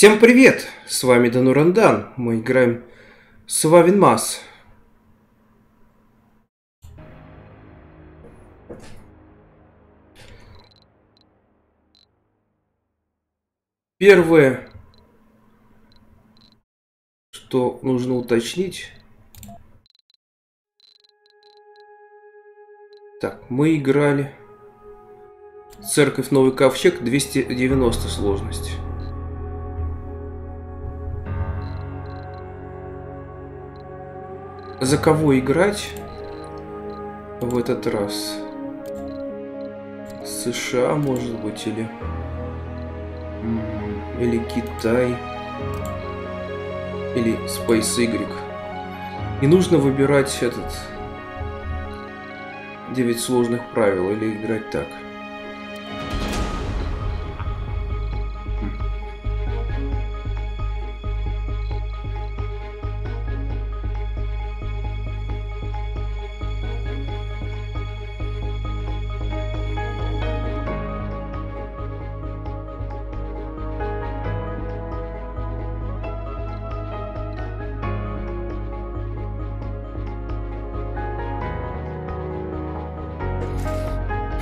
Всем привет! С вами Данурандан. Мы играем Сувавин Мас. Первое, что нужно уточнить. Так, мы играли Церковь Новый Ковчег 290 сложность. За кого играть в этот раз? США, может быть, или... Или Китай. Или Space Y. И нужно выбирать этот... 9 сложных правил или играть так.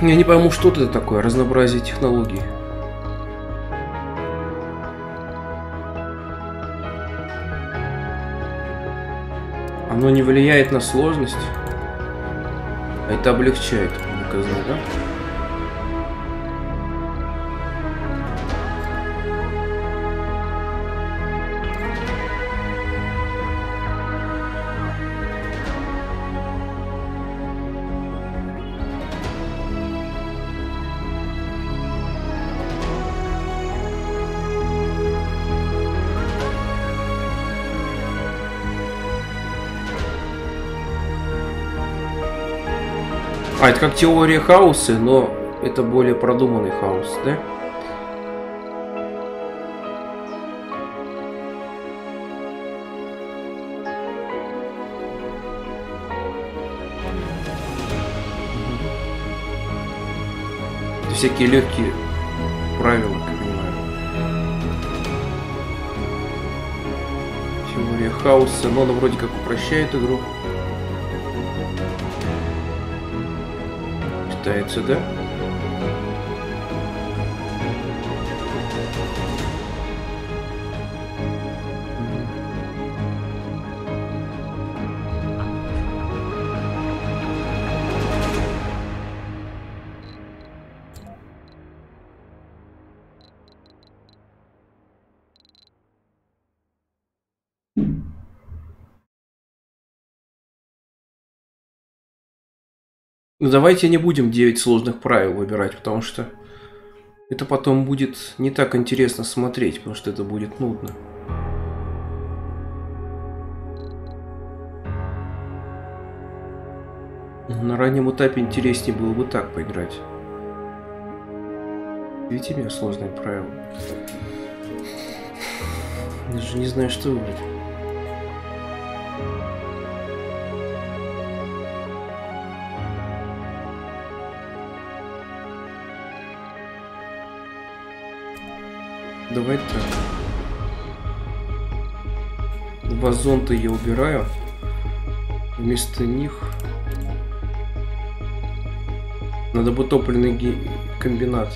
Я не пойму, что это такое, разнообразие технологий. Оно не влияет на сложность, а это облегчает, показано, да? Это как теория хаоса, но это более продуманный хаос, да? Это всякие легкие правила, как понимаю. Теория хаоса, но она вроде как упрощает игру. Считается, да? Ну давайте не будем 9 сложных правил выбирать, потому что это потом будет не так интересно смотреть, потому что это будет нудно. На раннем этапе интереснее было бы так поиграть. Видите меня сложные правила. Даже не знаю, что выбрать. Давай так. Два зонта я убираю. Вместо них надо бы топливный комбинат.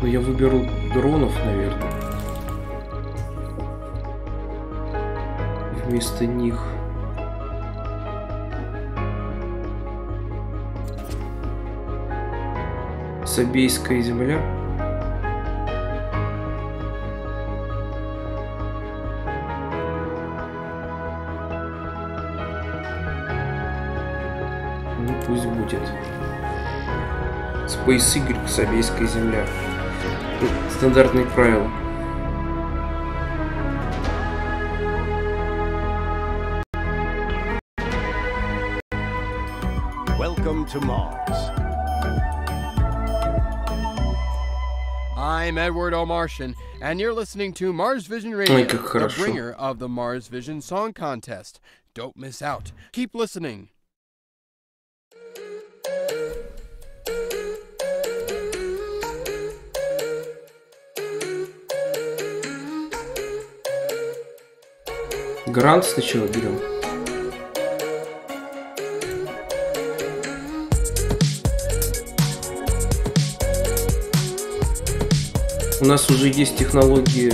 Но я выберу дронов, наверное. Вместо них Сабейская земля. Ну, пусть будет. Space Y, Сабейская земля. Тут стандартные правила. Welcome to Mars. I'm Edward O. Martian, and you're listening to Mars Vision Radio, Ой, как the хорошо. bringer of the Mars Vision Song Contest. Don't miss out. Keep listening. Грант сначала берем. У нас уже есть технологии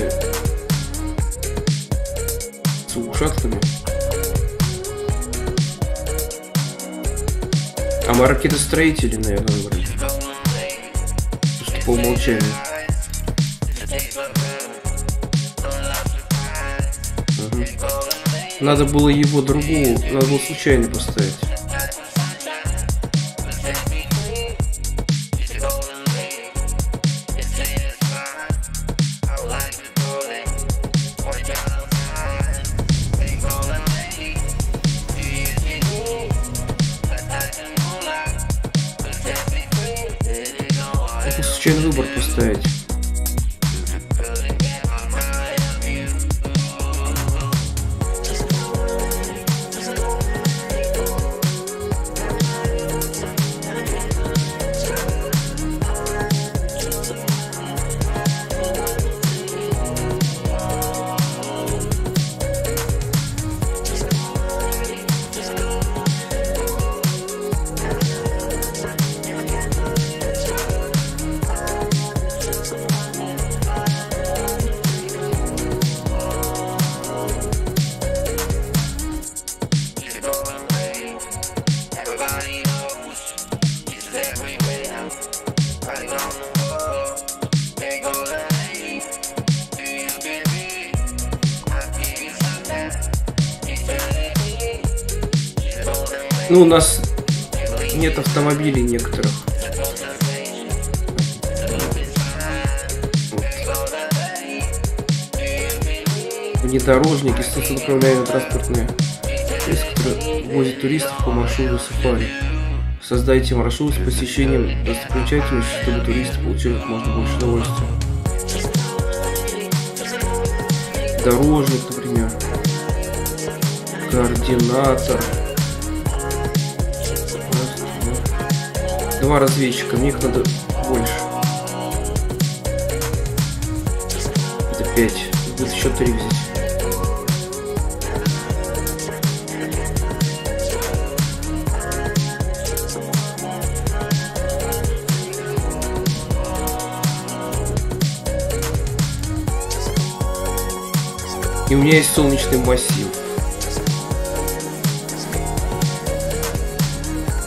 с ушатками. А мы ракетостроители, наверное. Потому что по умолчанию. Надо было его другую, надо было случайно поставить. Создайте маршрут с посещением достопримечательностей, чтобы туристы получили как можно больше удовольствия. Дорожник, например. Координатор. Два разведчика, мне их надо больше. Это пять. Будет еще три взять. И у меня есть солнечный массив.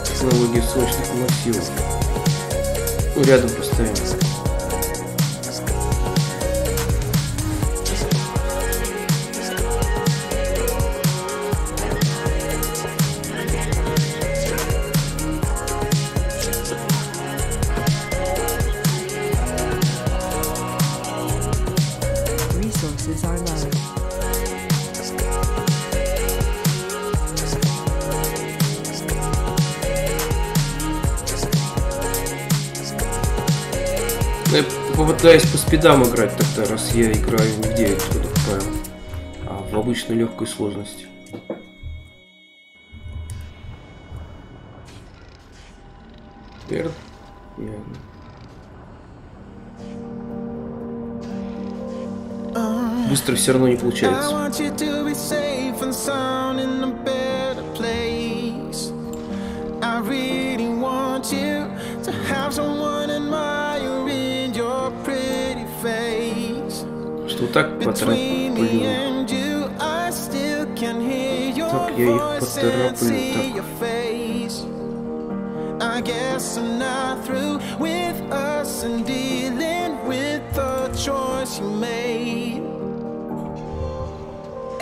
Технология солнечных массивов. Ну, рядом поставим. Спидам играть тогда, раз я играю не в 9 годов правил, а в обычной легкой сложности. Верно? Верно. Быстро все равно не получается. and потороплю, see так. your face. I guess I'm not through with us and dealing with the choice you made.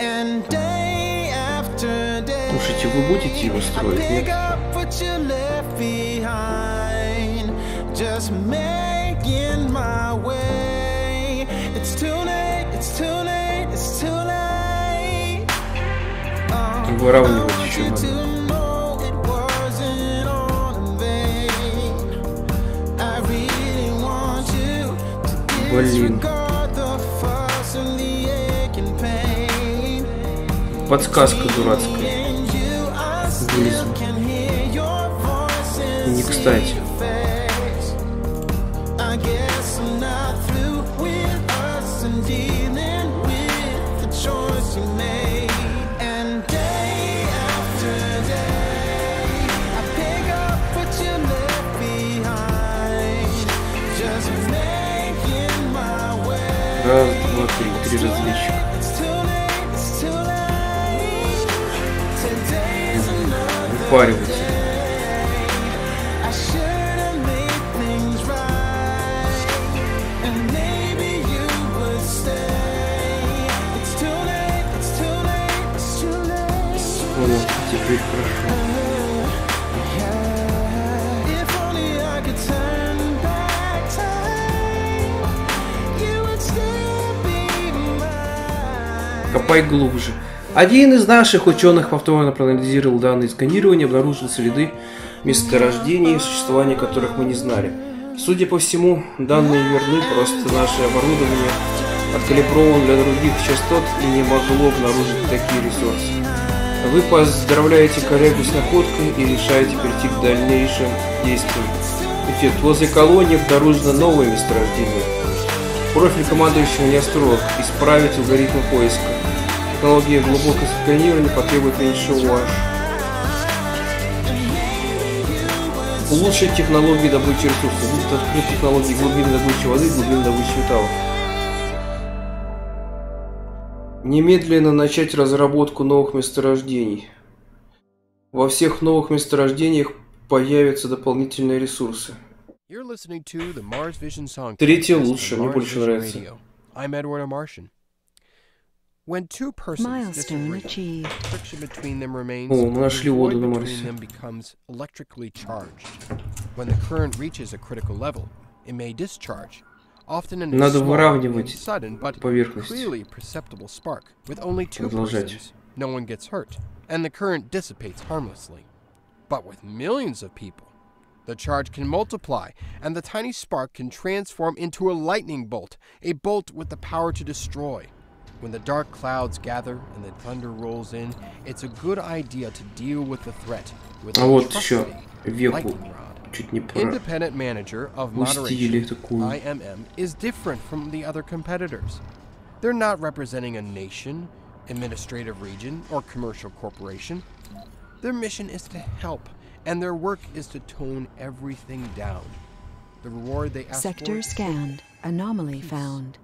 And day after day, Слушайте, вы будете его I строить, pick нет? up what you left behind, just making my way. Want you to Блин. Подсказка дурацкая. And you, I it's too late. Вот, Копай глубже. Один из наших ученых повторно проанализировал данные сканирования, обнаружил следы месторождений, существования которых мы не знали. Судя по всему, данные верны, просто наше оборудование откалибровано для других частот и не могло обнаружить такие ресурсы. Вы поздравляете коллегу с находкой и решаете перейти к дальнейшим действиям. Эффект. Возле колонии обнаружено новое месторождение. Профиль командующего не астролог. Исправить алгоритмы поиска. Технология глубокого сканирования потребует меньше ваш. Улучшить технологии добычи ресурсов. Будут открыты технологии глубины добычи воды, глубины добычи металлов. Немедленно начать разработку новых месторождений. Во всех новых месторождениях появятся дополнительные ресурсы. Третье лучше, мне больше нравится. I'm Edward Martian. When two persons Milestone disagree, achieved. friction between them remains, О, мы but нашли the воду void на between Марсе. them becomes electrically charged. When the current reaches a critical level, it may discharge, often in a Надо small выравнивать and sudden but поверхность. clearly perceptible spark. With only two Продолжать. persons, no one gets hurt, and the current dissipates harmlessly. But with millions of people, the charge can multiply, and the tiny spark can transform into a lightning bolt, a bolt with the power to destroy. When the dark clouds gather and the thunder rolls in, it's a good idea to deal with the threat with А a вот еще trusty веку lightning rod. чуть не про... Independent manager of Пустили moderation, такую. IMM, is different from the other competitors. They're not representing a nation, administrative region, or commercial corporation. Their mission is to help, and their work is to tone everything down. The reward they ask Sector for scanned. Anomaly found.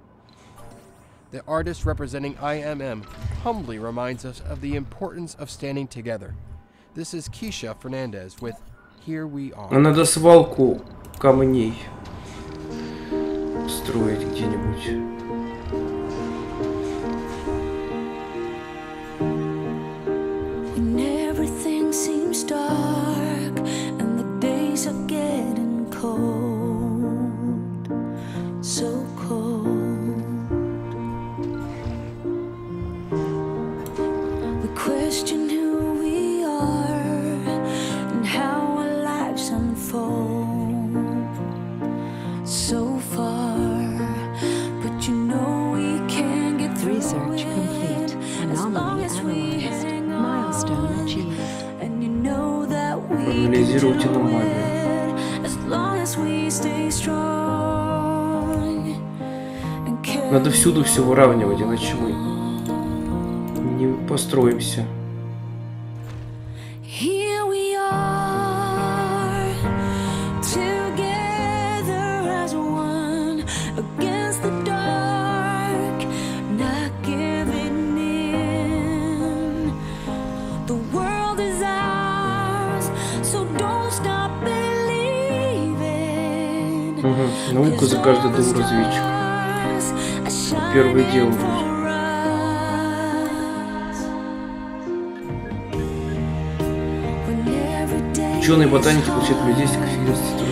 The artist representing IMM humbly reminds us of the importance of standing together. This is Keisha Fernandez with Here We Are. А надо свалку камней строить где-нибудь. When everything seems dark Всюду все выравнивать, иначе мы не построимся. Мгм. Наука за каждый дом разведчик. Первое дело будет. Ученые ботаники получают людей с кофеинности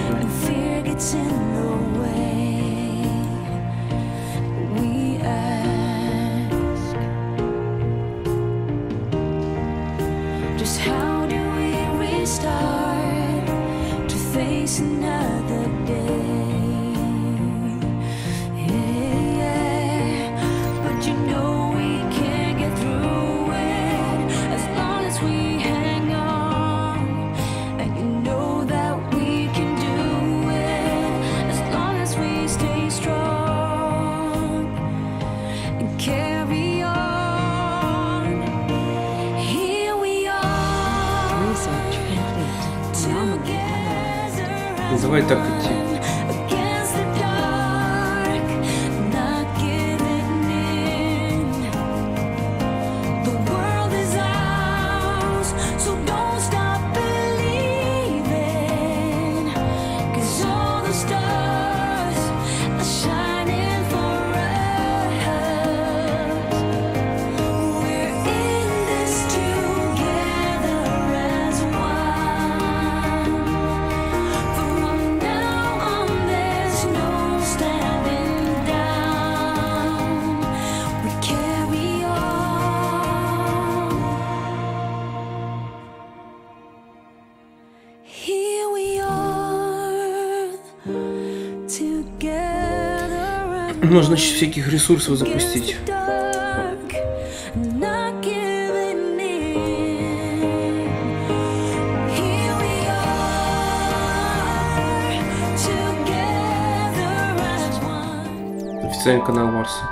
are, together as one. Официальный канал Марса.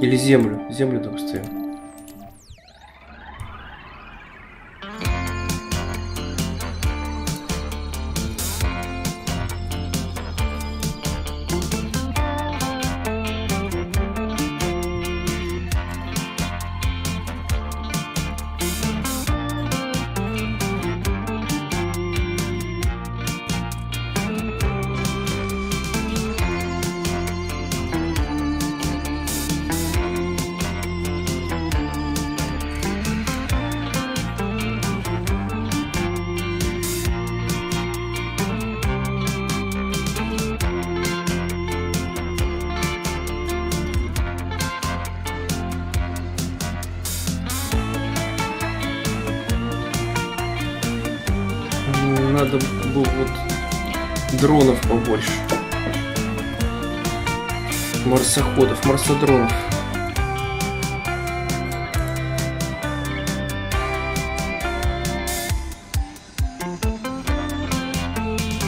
Или Землю. Землю да Марсоходов, марсодронов.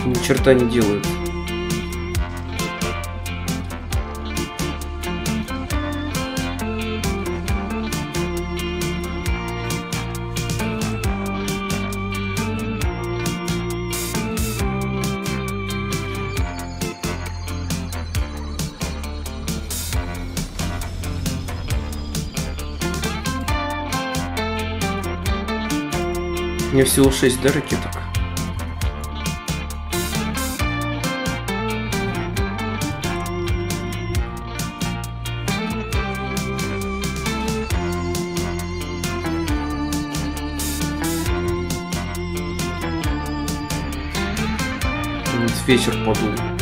Ни черта не делают. Всего 6, да, ракеток? Вечер подул.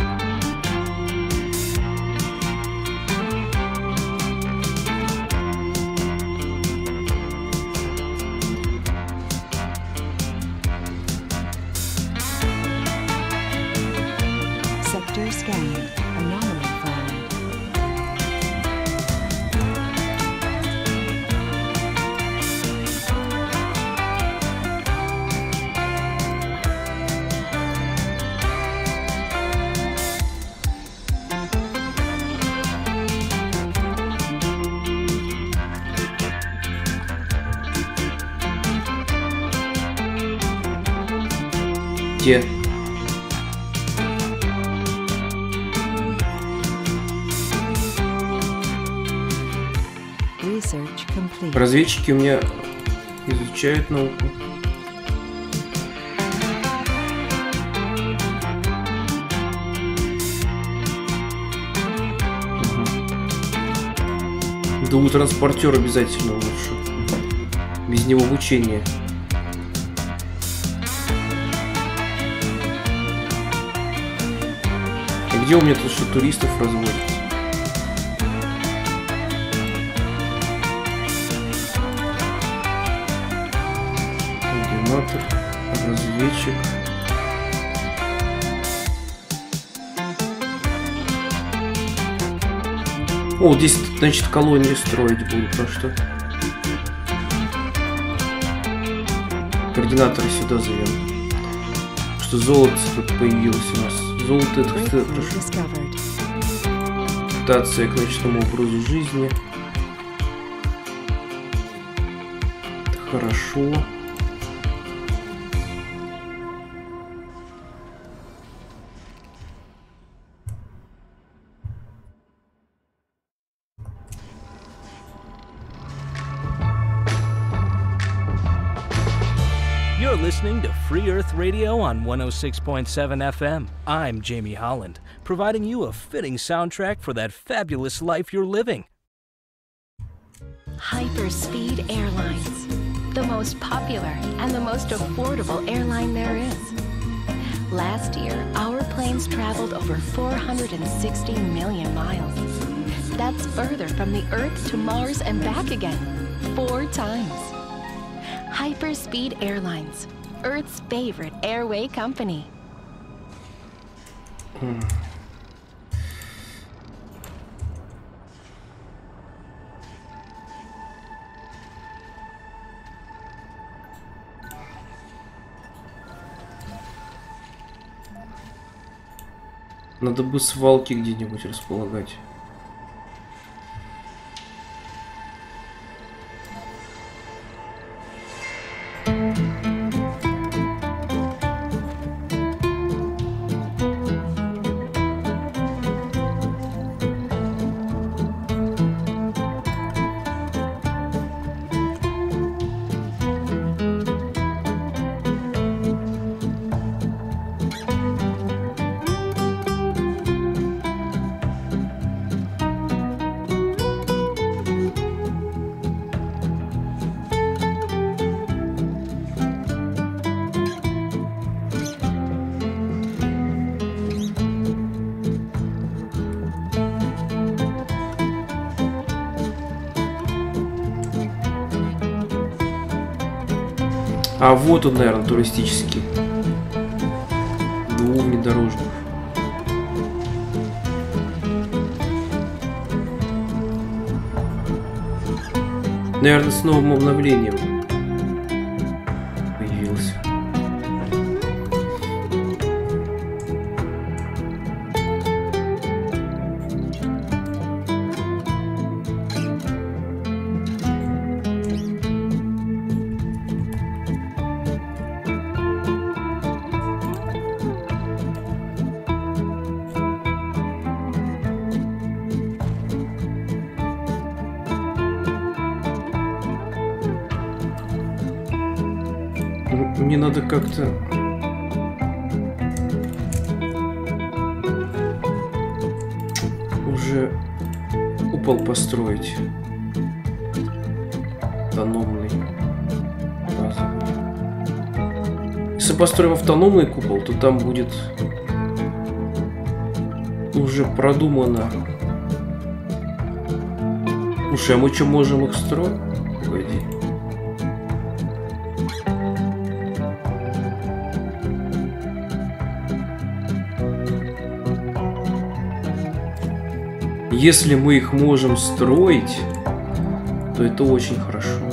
Разведчики у меня изучают науку. Мгм. Думаю, транспортер обязательно лучше. Без него обучение. А где у меня тут что туристов разводят? О, здесь, значит, колонии строить будут, а что? Координаторы сюда зовем. Что золото тут появилось у нас. Золото это хотя- прошу. адаптация к ночному образу жизни. Это хорошо. On 106.7 FM. I'm Jamie Holland, providing you a fitting soundtrack for that fabulous life you're living. Hyperspeed Airlines, the most popular and the most affordable airline there is. Last year, our planes traveled over 460 million miles. That's further from the Earth to Mars and back again, four times. Hyperspeed Airlines, Earth's favorite airway company. Надо бы свалки где-нибудь располагать. А вот он, наверное, туристический. Двух внедорожников. Наверное, с новым обновлением построим автономный купол, то там будет уже продумано. Слушай, а мы что, можем их строить? Погоди. Если мы их можем строить, то это очень хорошо.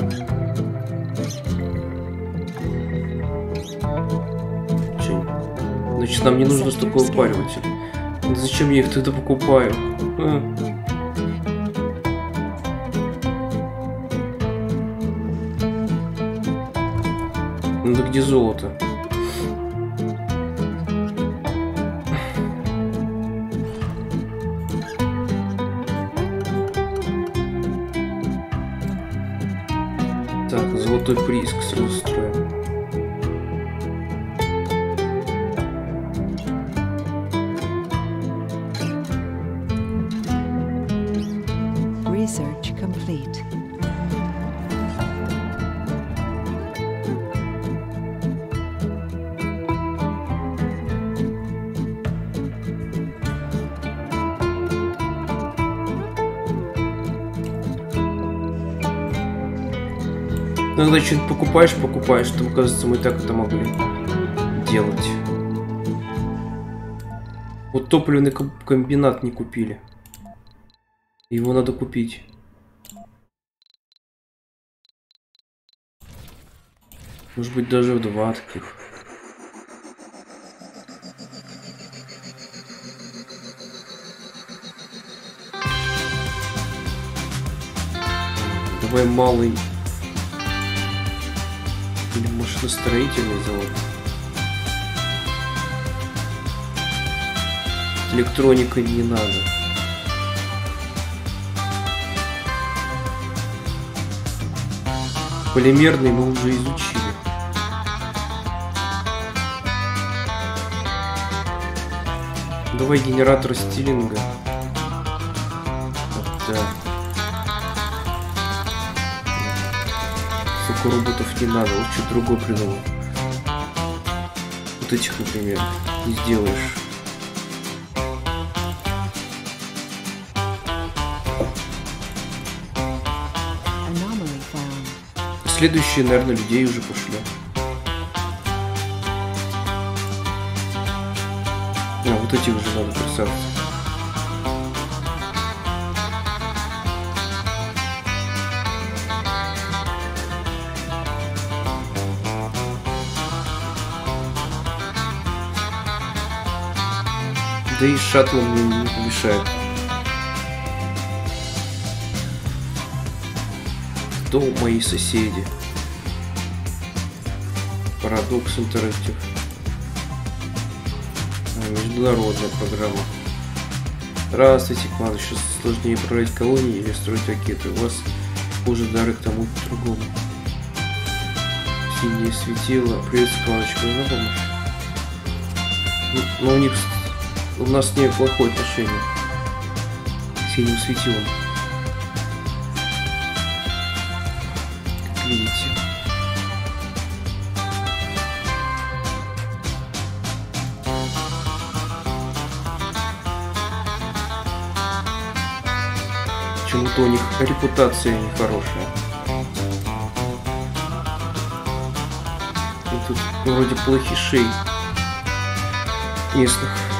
Значит, нам не нужно столько упаривателей. Зачем я их тогда покупаю? А. Ну да где золото? Покупаешь, что оказывается мы так это могли делать. Вот топливный ком- комбинат не купили. Его надо купить. Может быть даже в два таких. Давай малый или машиностроительный завод. Электроника не надо. Полимерный мы уже изучили. Давай генератор стилинга. столько роботов не надо, вот что другой придумал. Вот этих, например, не сделаешь. Следующие, наверное, людей уже пошли. А, вот этих уже надо персонажей. Да и шаттл мне не помешает. Кто мои соседи? Парадокс Интерактив. А, Международная программа. Здравствуйте, к вам сейчас сложнее управлять колонией или строить ракеты. У вас хуже дары к тому к другому. Синее светило. Привет, Скалочка, нужна помощь? Но у них у нас с ней плохое отношение. Синим светилом. Как видите. Почему-то у них репутация нехорошая. И тут вроде плохишей местных.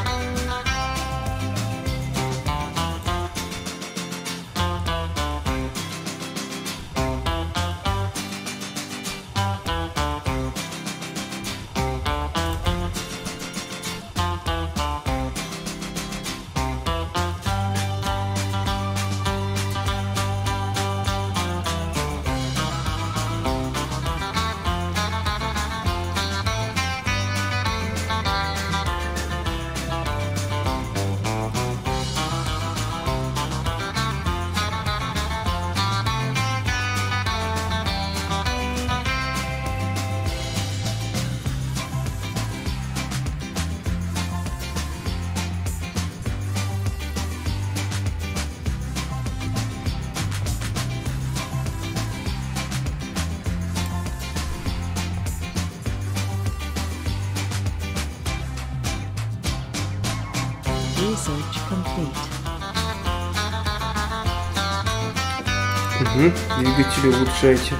Улучшайте.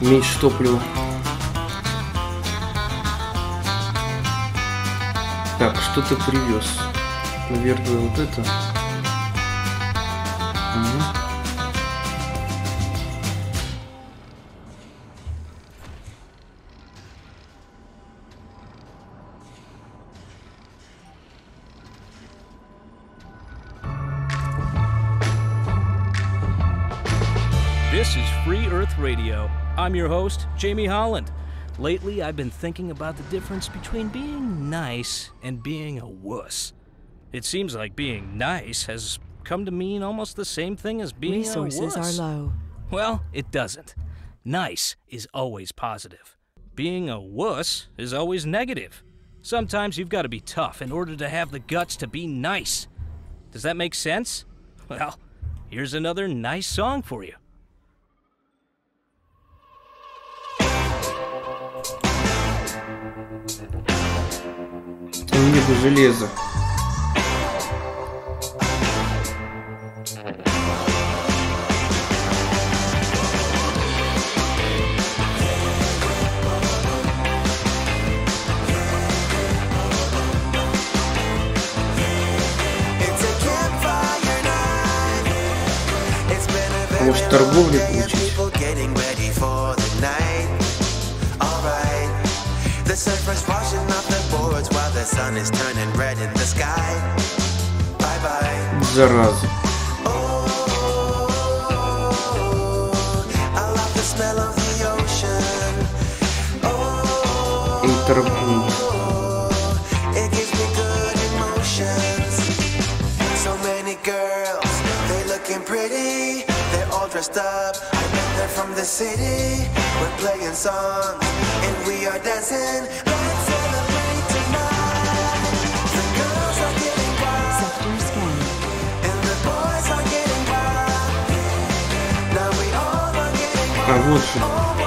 Меньше топлива. Так, что ты привез? Наверное, вот это. I'm your host, Jamie Holland. Lately, I've been thinking about the difference between being nice and being a wuss. It seems like being nice has come to mean almost the same thing as being Resources a wuss. are low. Well, it doesn't. Nice is always positive. Being a wuss is always negative. Sometimes you've got to be tough in order to have the guts to be nice. Does that make sense? Well, here's another nice song for you. Мне железо. Может, торговлю получить? The boards while the sun is turning red in the sky. Bye bye. Зараза. I love the smell of the ocean. Интербум. It gives me good emotions. So many girls, they looking pretty. They're all dressed up. I bet they're from the city. We're playing songs and we are dancing. Wild.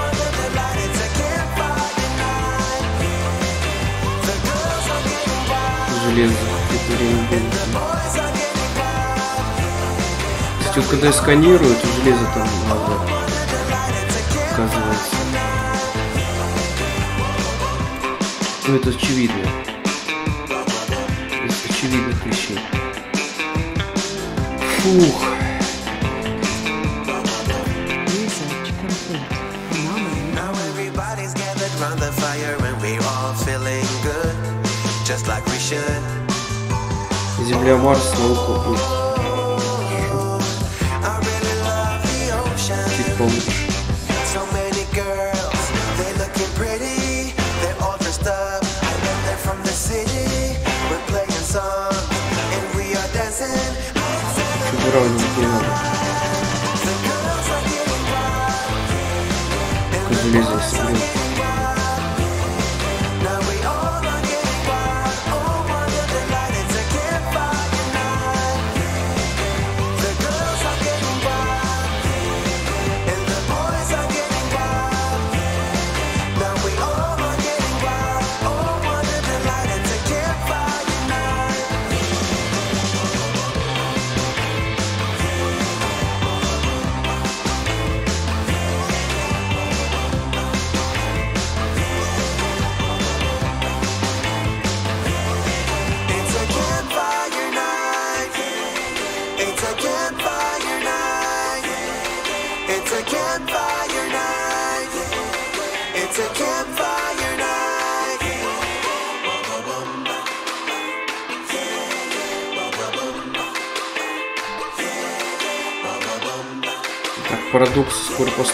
Железо. Это время было. То есть вот когда я сканирую, это железо там надо. Оказывается. Ну это очевидно. очевидных вещей. Фух. Земля, Марс, наука будет I really love the ocean. чуть получше. So many girls,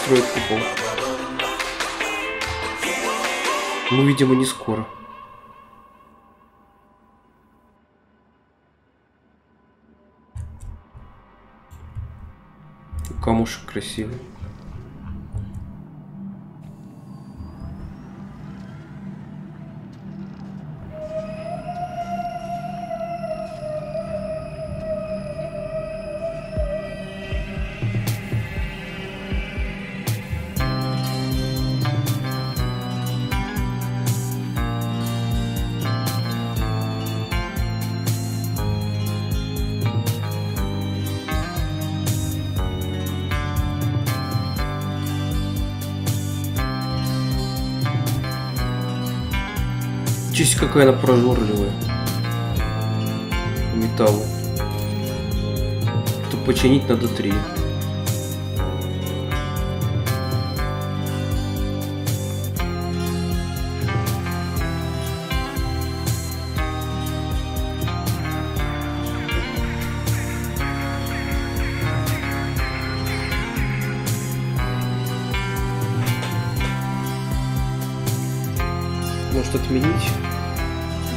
построит купол. Ну, видимо, не скоро. Камушек красивый. Какая она прожорливая. Металлу. Чтобы починить надо три.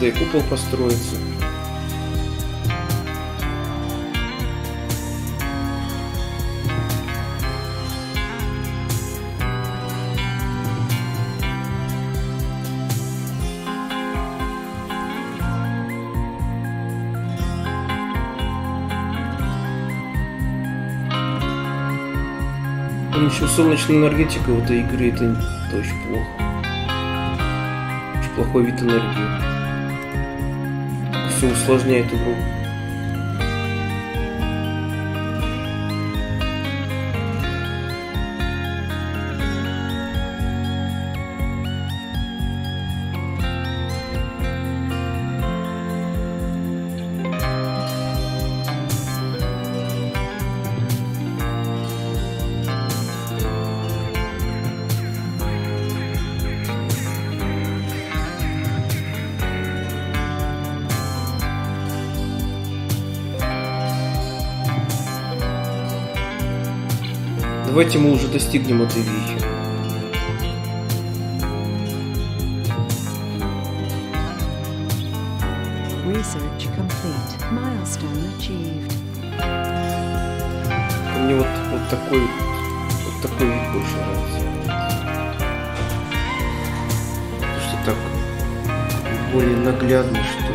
Да и купол построится. Там еще солнечная энергетика в этой игре, это, это очень плохо. Очень плохой вид энергии. Все усложняет игру. Давайте мы уже достигнем этой вехи. Research complete. Milestone achieved. Мне вот, вот такой вот такой вид больше нравится. Потому что так более наглядно, что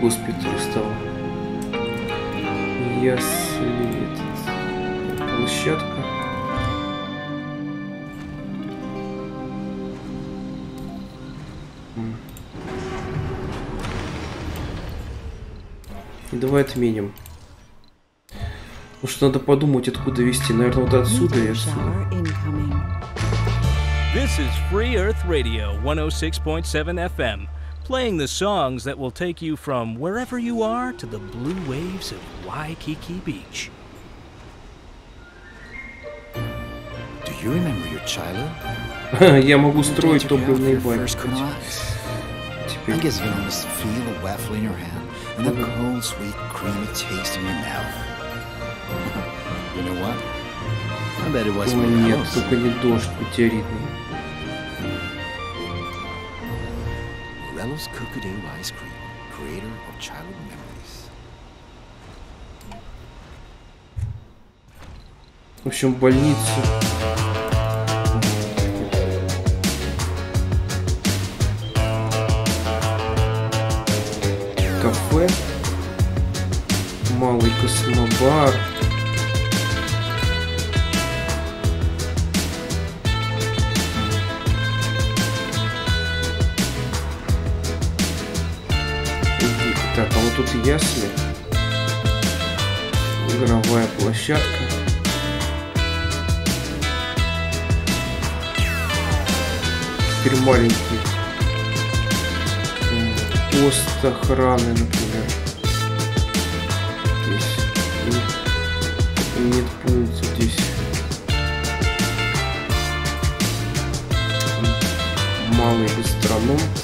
Вместо госпиталя стало. Если... этот, Площадка. Давай отменим. Потому что надо подумать, откуда вести. Наверное, вот отсюда и отсюда. This is Free Earth Radio 106.7 FM, playing the songs that will take you from wherever you are to the blue waves of Waikiki Beach. Do you remember your childhood? Я могу The строить days you got топливные your баки. first kernel ice? I Теперь. guess you can almost feel the waffle in your hand and the cold, sweet, creamy taste in your mouth. you know what? I bet it was Ой, my нет, house. только не дождь метеоритный. Morello's Cookadoo Ice Cream, creator of childhood memories. В общем, больница. Кафе. Малый космобар. Площадка. теперь маленький. Пост охраны, например. Здесь. И нет пункта здесь. Малый гастроном.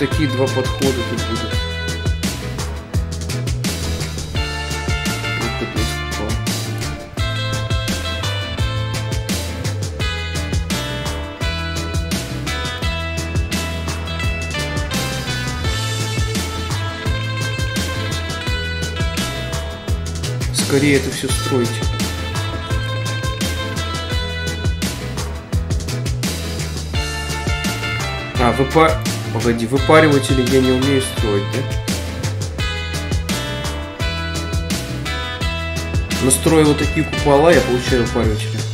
Такие два подхода тут будут. Скорее это все стройте. А, выпа... Погоди, выпариватели я не умею строить, да? Настрою вот такие купола, я получаю выпариватели.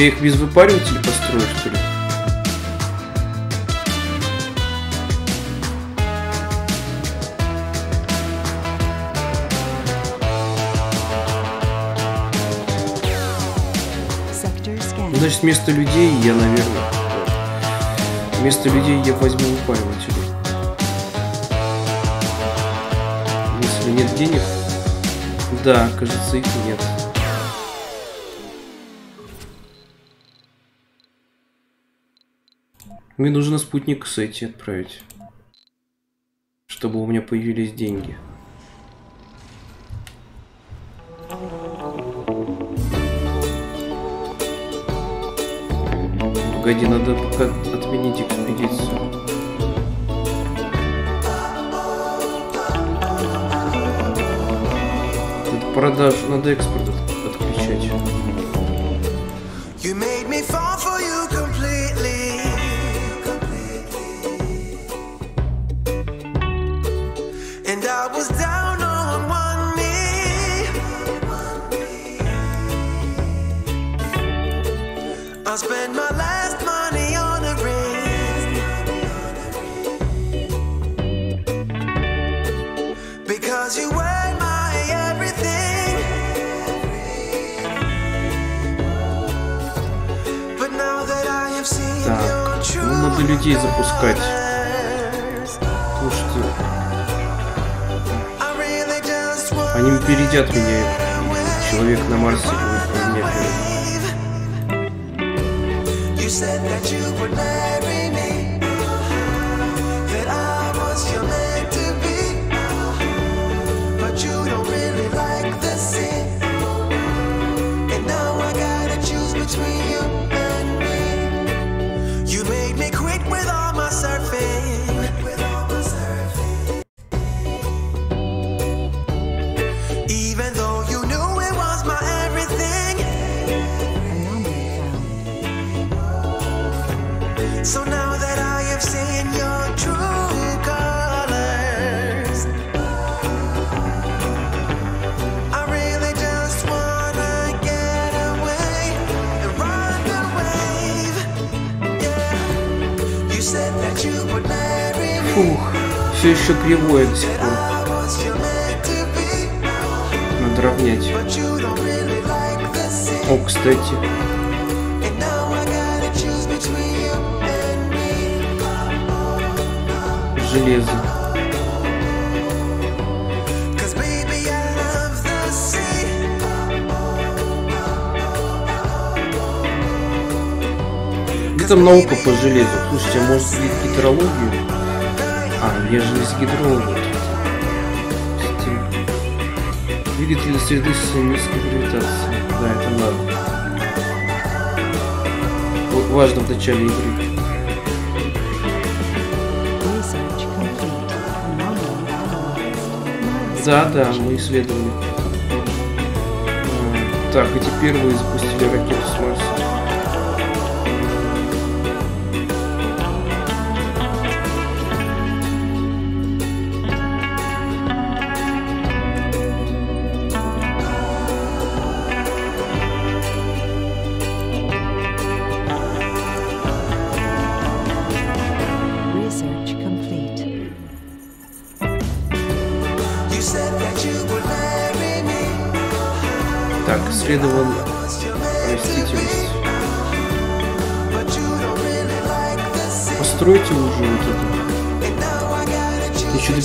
Я их без выпаривателя построю, что ли? Значит, вместо людей я, наверное... Вместо людей я возьму выпариватели. Если нет денег... Да, кажется, их нет. Мне нужно спутник с эти отправить. Чтобы у меня появились деньги. Погоди, надо пока отменить экспедицию. Это Продаж надо экспорт отключать. едят меня, человек на Марсе. кривое до сих пор. Надо равнять. О, кстати. Железо. Это наука по железу. Слушайте, а может быть гидрологию? А, я же из гидровод. Двигатели среды с низкой гравитацией. Да, это надо. Важно в начале игры. Да, да, мы исследовали. А, так, эти первые запустили ракету с Марса.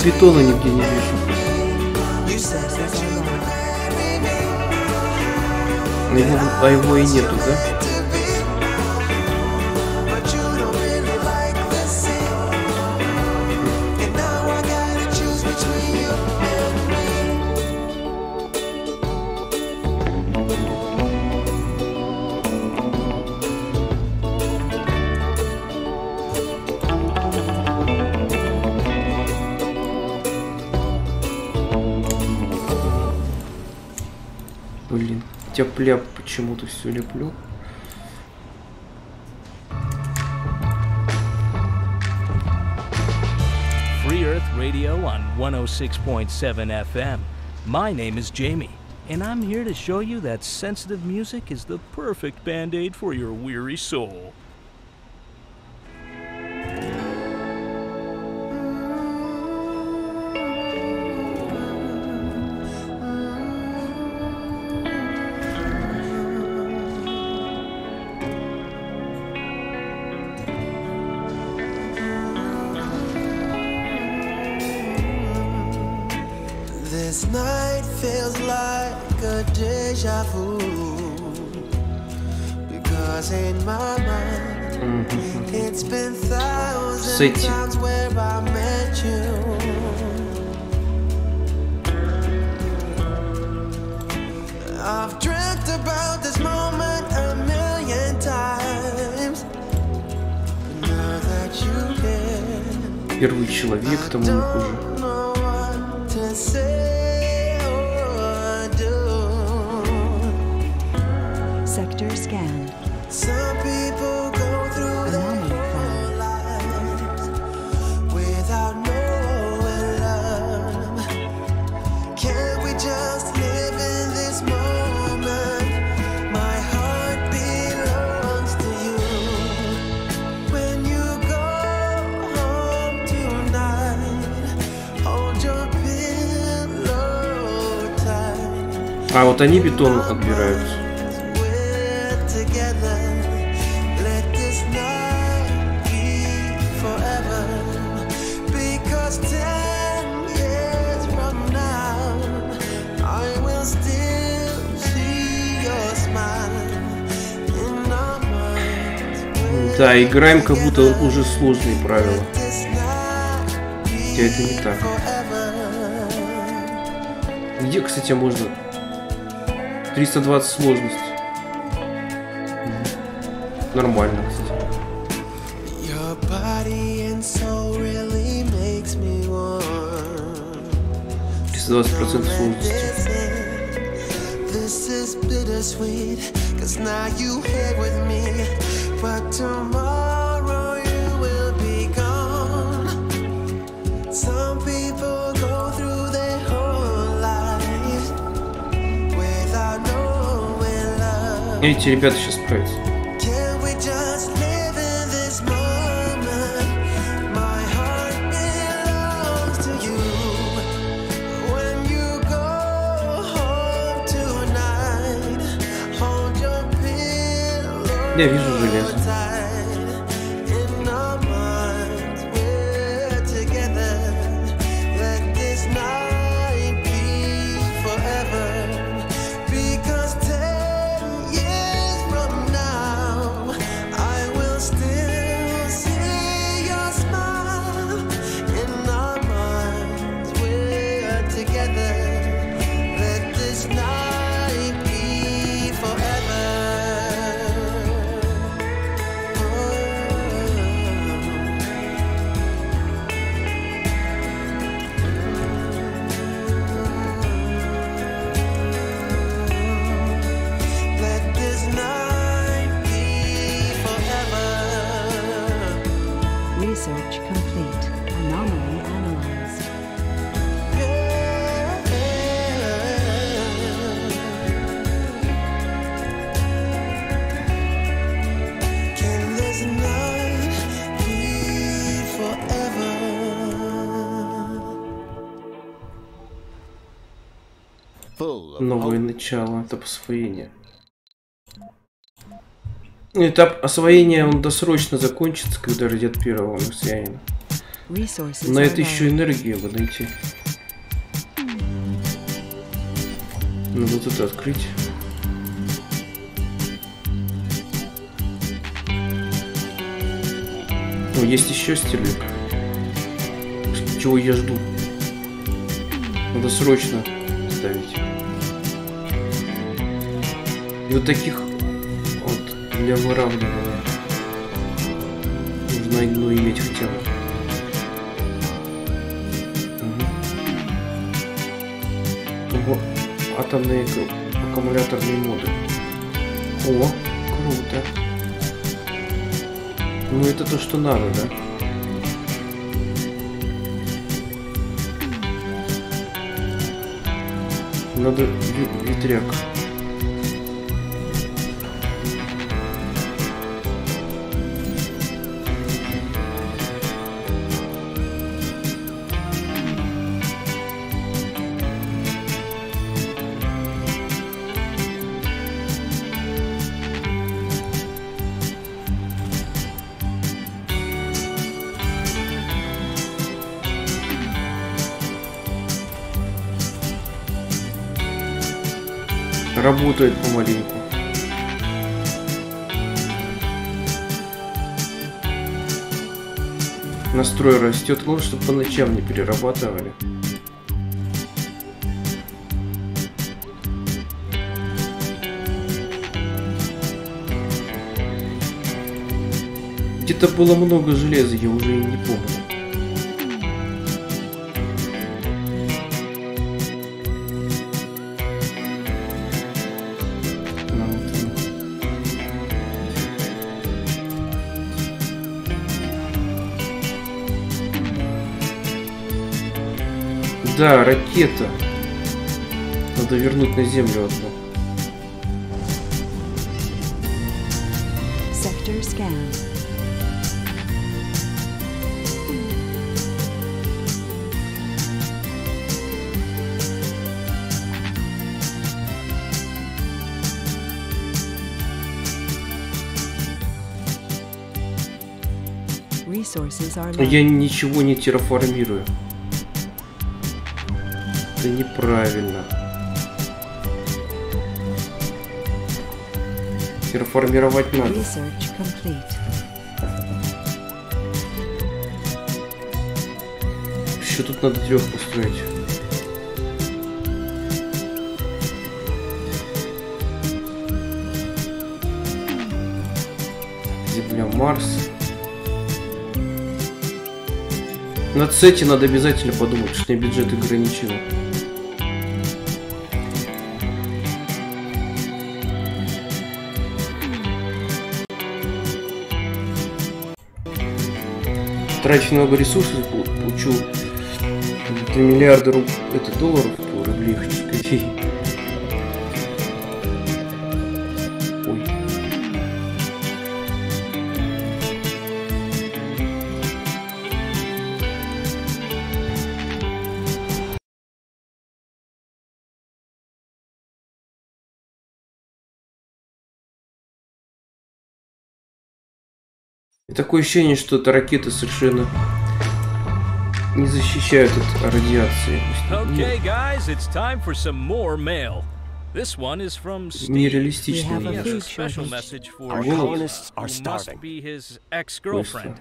Витона нигде не вижу. А его, а его и нету, да? почему-то все леплю. Free Earth Radio on 106.7 FM. My name is Jamie, and I'm here to show you that sensitive music is the perfect band aid for your weary soul. Smile in our minds. Да, играем как будто уже сложные правила. Хотя это не так. Где, кстати, можно 320 сложность? Мгм. Нормально, кстати. Your body and soul really makes me warm. 320% сложности. This is bittersweet, cause now you tonight, hold your pillow Я вижу железо. Начало. Этап освоения. Этап освоения, он досрочно закончится, когда родят первого марсианина. На это еще энергию бы найти. Надо вот это открыть. О, есть еще стерлик. Чего я жду? Надо срочно ставить. И вот таких вот для выравнивания нужно одну иметь хотя бы. Ого, атомные ак- аккумуляторные моды. О, круто. Ну это то, что надо, да? Надо ве- ветряк. Работает помаленьку. Настрой растет, главное, чтобы по ночам не перерабатывали. Где-то было много железа, я уже и не помню. Да, ракета. Надо вернуть на Землю одну. Sector scan. Я ничего не терраформирую. Это неправильно. Терраформировать надо. Еще тут надо трех построить. Земля, Марс. Над сети надо обязательно подумать, что меня бюджет ограничен. Тратить много ресурсов, пол- получу 3 миллиарда руб... это долларов, рублей такое ощущение, что эта ракета совершенно не защищают от радиации. Okay, guys, it's time for some more mail. This one is from Steve. A food special message for colonists are starving. must be his ex-girlfriend.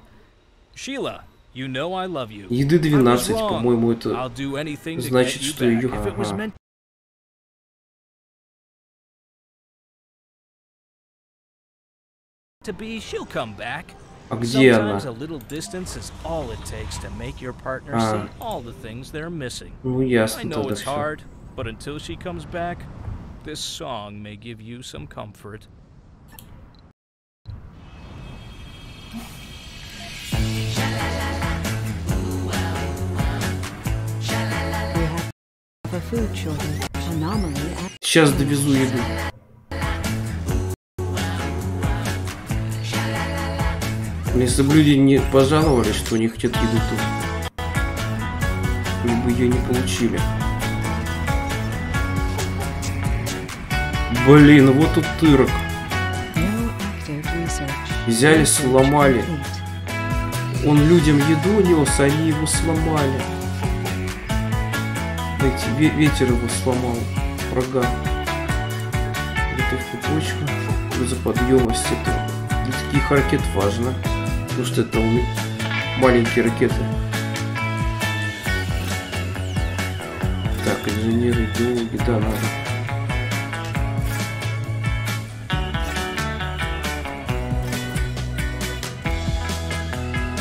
Sheila, you know I love you. Еды I was 12, wrong. по-моему, это значит, что was ага. to be, she'll come back. А где она? Sometimes a little distance is all it takes to make your partner А. see all the things they're missing. Ну I ясно know тогда it's все. hard, but until she comes back, this song may give you some comfort. We have a food shortage. Anomaly at Сейчас довезу еду. Не пожаловались, что они хотят еду, то они бы ее не получили. Блин, вот тут тырок. Взяли, сломали. Он людям еду нес, они его сломали. Эти, ве- ветер его сломал. Врага. Готовка почка. Грузоподъемность это для таких ракет важно. Это уме- маленькие ракеты. Так, инженеры, геологи, да, надо.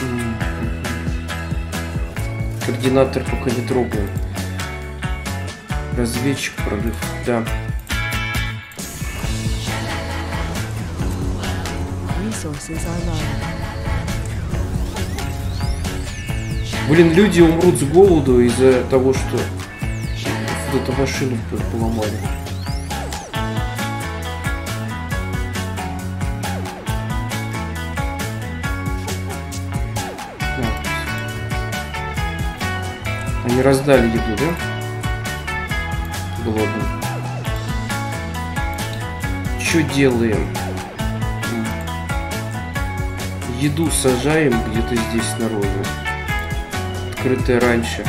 М. Координатор пока не трогаем. Разведчик, прорыв, да. Resources are low. Блин, люди умрут с голоду из-за того, что эту машину поломали. Они раздали еду, да? Голодным. Что делаем? Еду сажаем где-то здесь снаружи открытое раньше.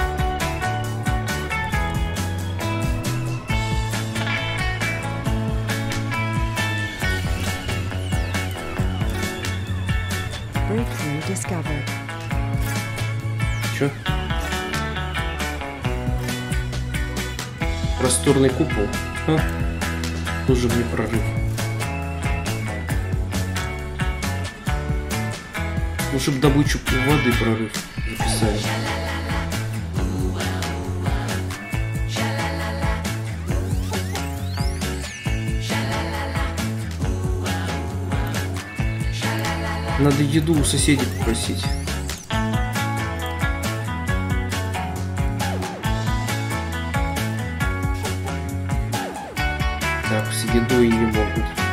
Чё? Просторный купол. Ха. Тоже мне прорыв. Ну, чтобы добычу воды прорыв записали. Надо еду у соседей попросить. Так, с едой не могут.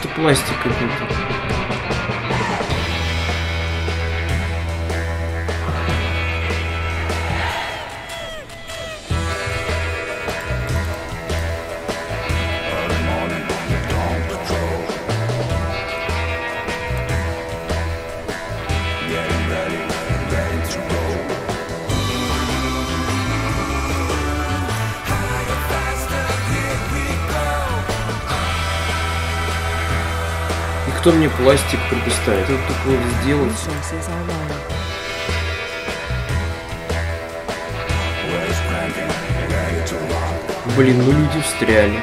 Неужто пластик какой-то? Кто мне пластик предоставит? Только вот сделать. Блин, ну люди встряли.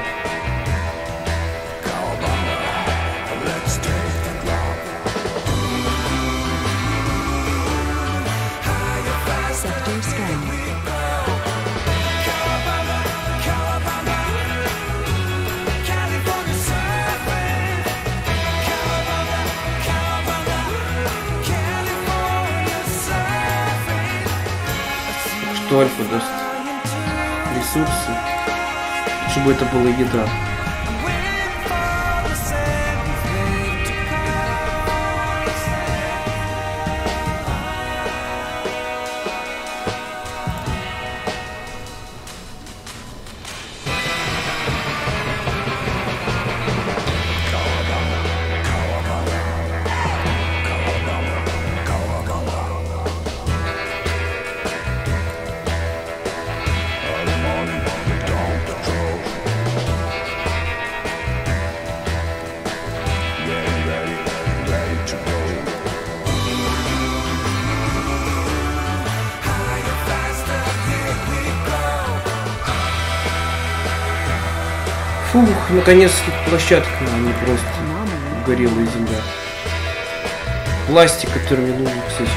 Альфа даст? Ресурсы. Чтобы это была еда. Наконец тут площадка, а не просто горелая земля. Пластик, который мне нужен, кстати.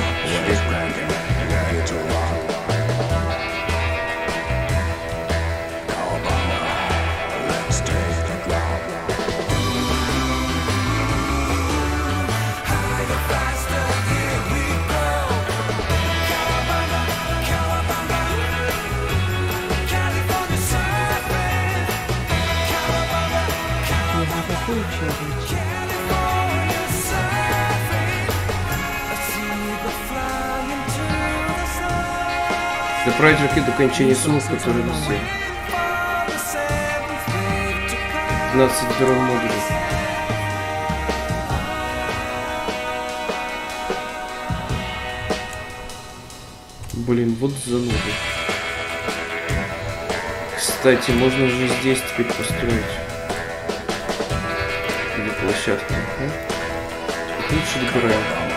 Ракет до окончания сумок, которые все. 15 дрон модулей. Блин, вот зануды. Кстати, можно же здесь теперь построить. Или площадку. М? Лучше добираем.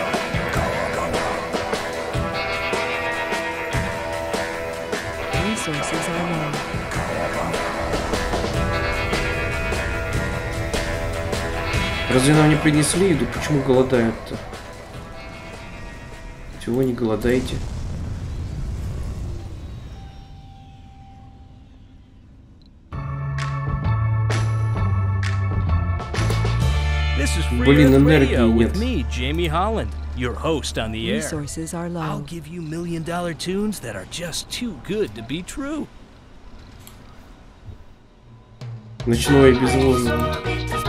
Разве нам не принесли еду? Почему голодают-то? Чего не голодаете? Блин, энергии нет. me, Jamie Holland, your host on the air. Resources are I'll low. give you million dollar tunes that are just too good to be true. Ночное безвозное.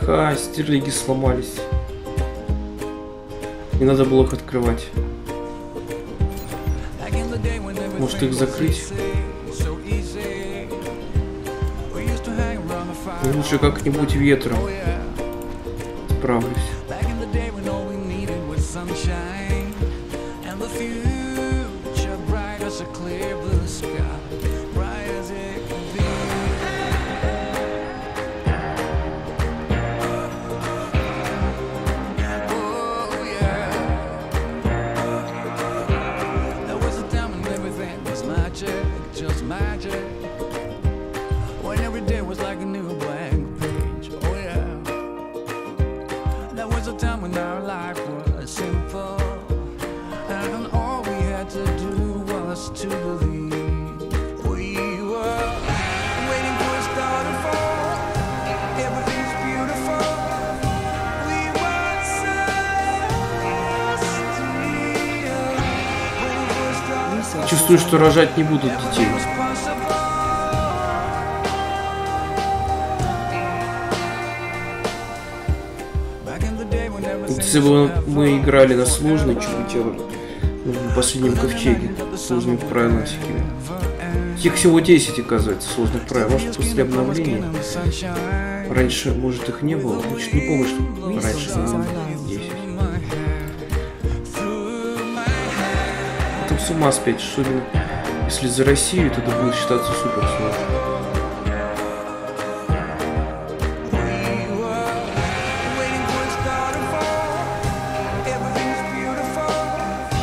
Ха-ха, стерлиги сломались. Не надо было их открывать. Может их закрыть? Ну, Лучше как-нибудь ветром. Справлюсь. Что рожать не будут детей. Если бы мы играли на сложный, что мы делали в последнем ковчеге, сложными правилами всякими. Их всего 10, оказывается, сложных правил. Может, после обновления. Раньше, может, их не было. Значит, не помню, что раньше было 10. Это с ума спять, что ли? Если за Россию, то это будет считаться супер сложно.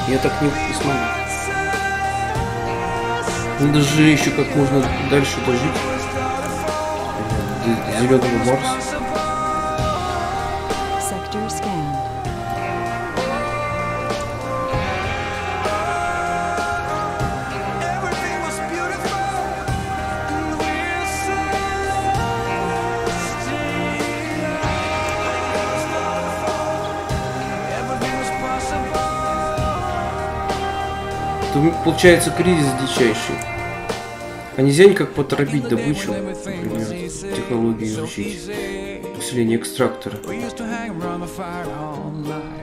Я так не, смогу. Надо же еще как можно дальше дожить. До зеленого Марса. Получается кризис дичайший. А нельзя никак поторопить добычу, например, технологии изучить, усиление экстрактора. We used to hang around the fire all night.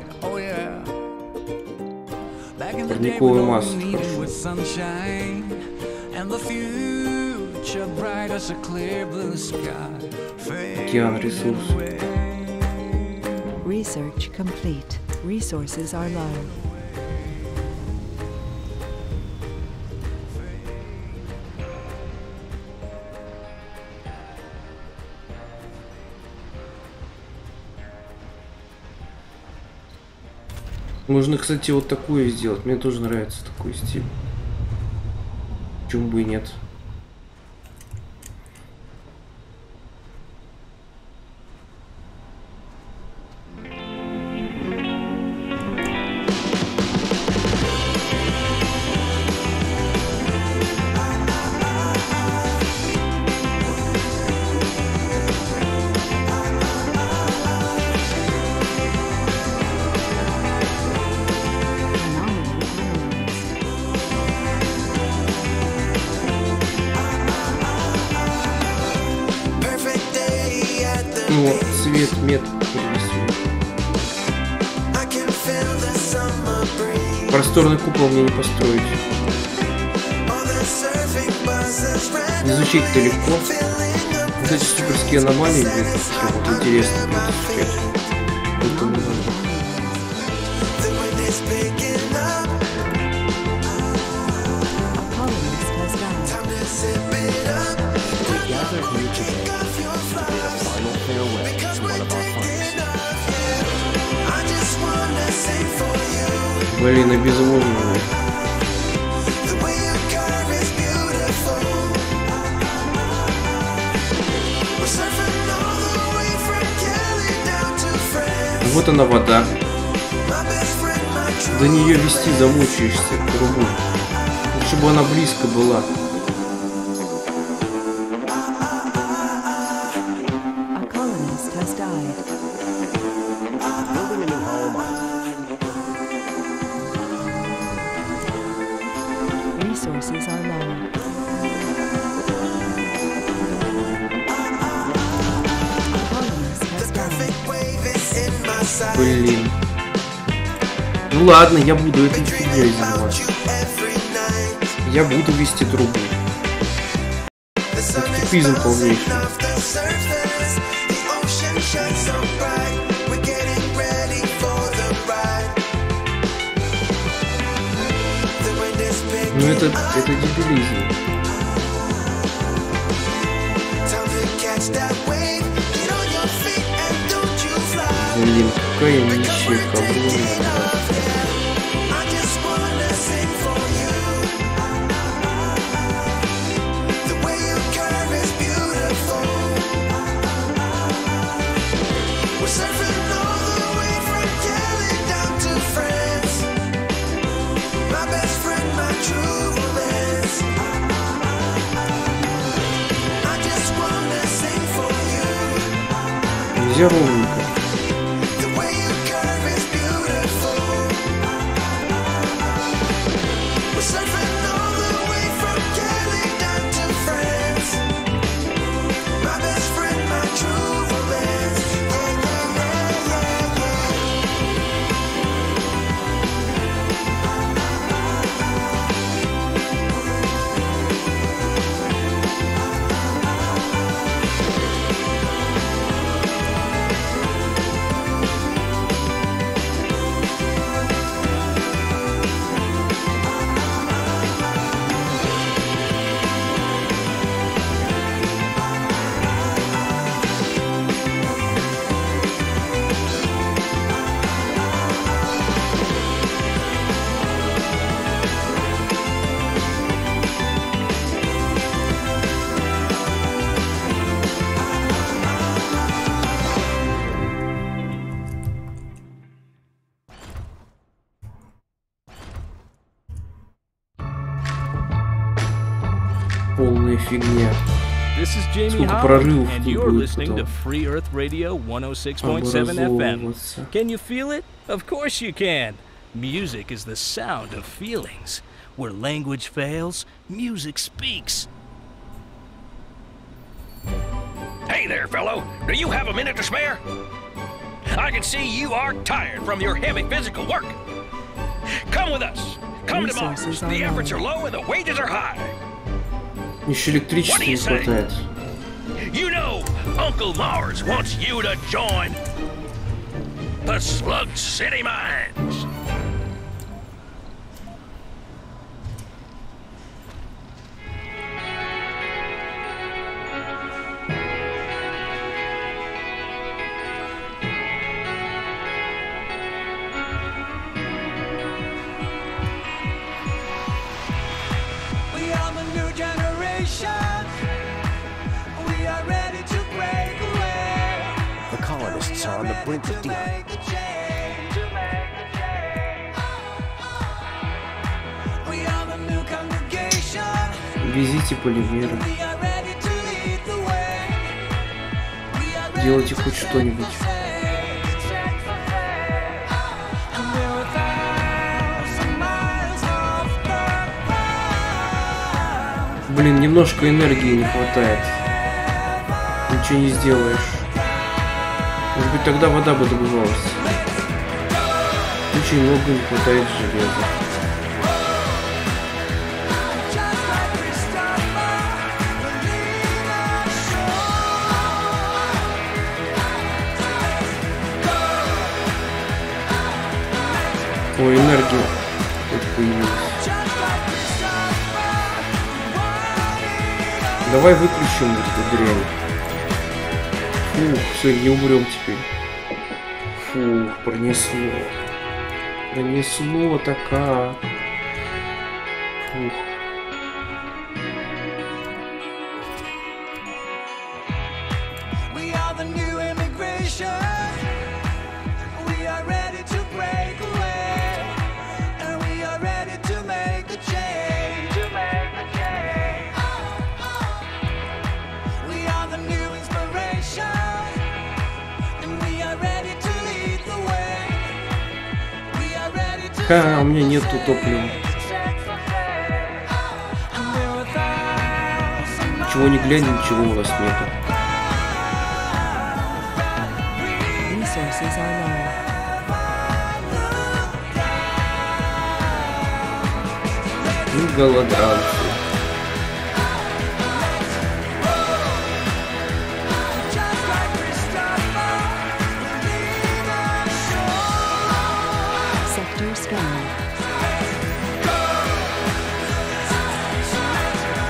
Кстати, вот такое сделать. Мне тоже нравится такой стиль. Почему бы и нет? Построить. All the surfing buses ran Изучить-то легко. filling up Вот эти суперские аномалии, прям вот интересно блин, изучать. To France. Вот она вода. До нее вести замучаешься кругом. Лучше бы она близко была. Ладно, я буду этой фигней заниматься. Я буду вести трубу. is Тупизм полнейший. off the surface. The ocean shines so bright. Нельзя you're будет listening to потом. Free Earth Radio 106.7 FM. Образовываться. Can you feel it? Of course you can. Music is the sound of feelings. Where language fails, music speaks. Hey there, fellow. Do you have a minute to spare? I can see you are tired from your heavy physical work. Come with us. Come to Mars. Resources The are efforts are low and the wages are high. Еще электричества What do не you say? хватает. Mars wants you to join the Slug City Mines. We're a thousand miles off the ground. Блин, немножко энергии не хватает. Ничего не сделаешь. Может быть, тогда вода бы добывалась. Очень много не хватает железа. Ой, энергия. Тут появилась. Давай выключим эту дрянь. Фух, все, не умрем теперь. Фух, пронесло. Пронесло така. у меня нету топлива. Чего не глянь, ничего у вас нету. Ну, голодранцы.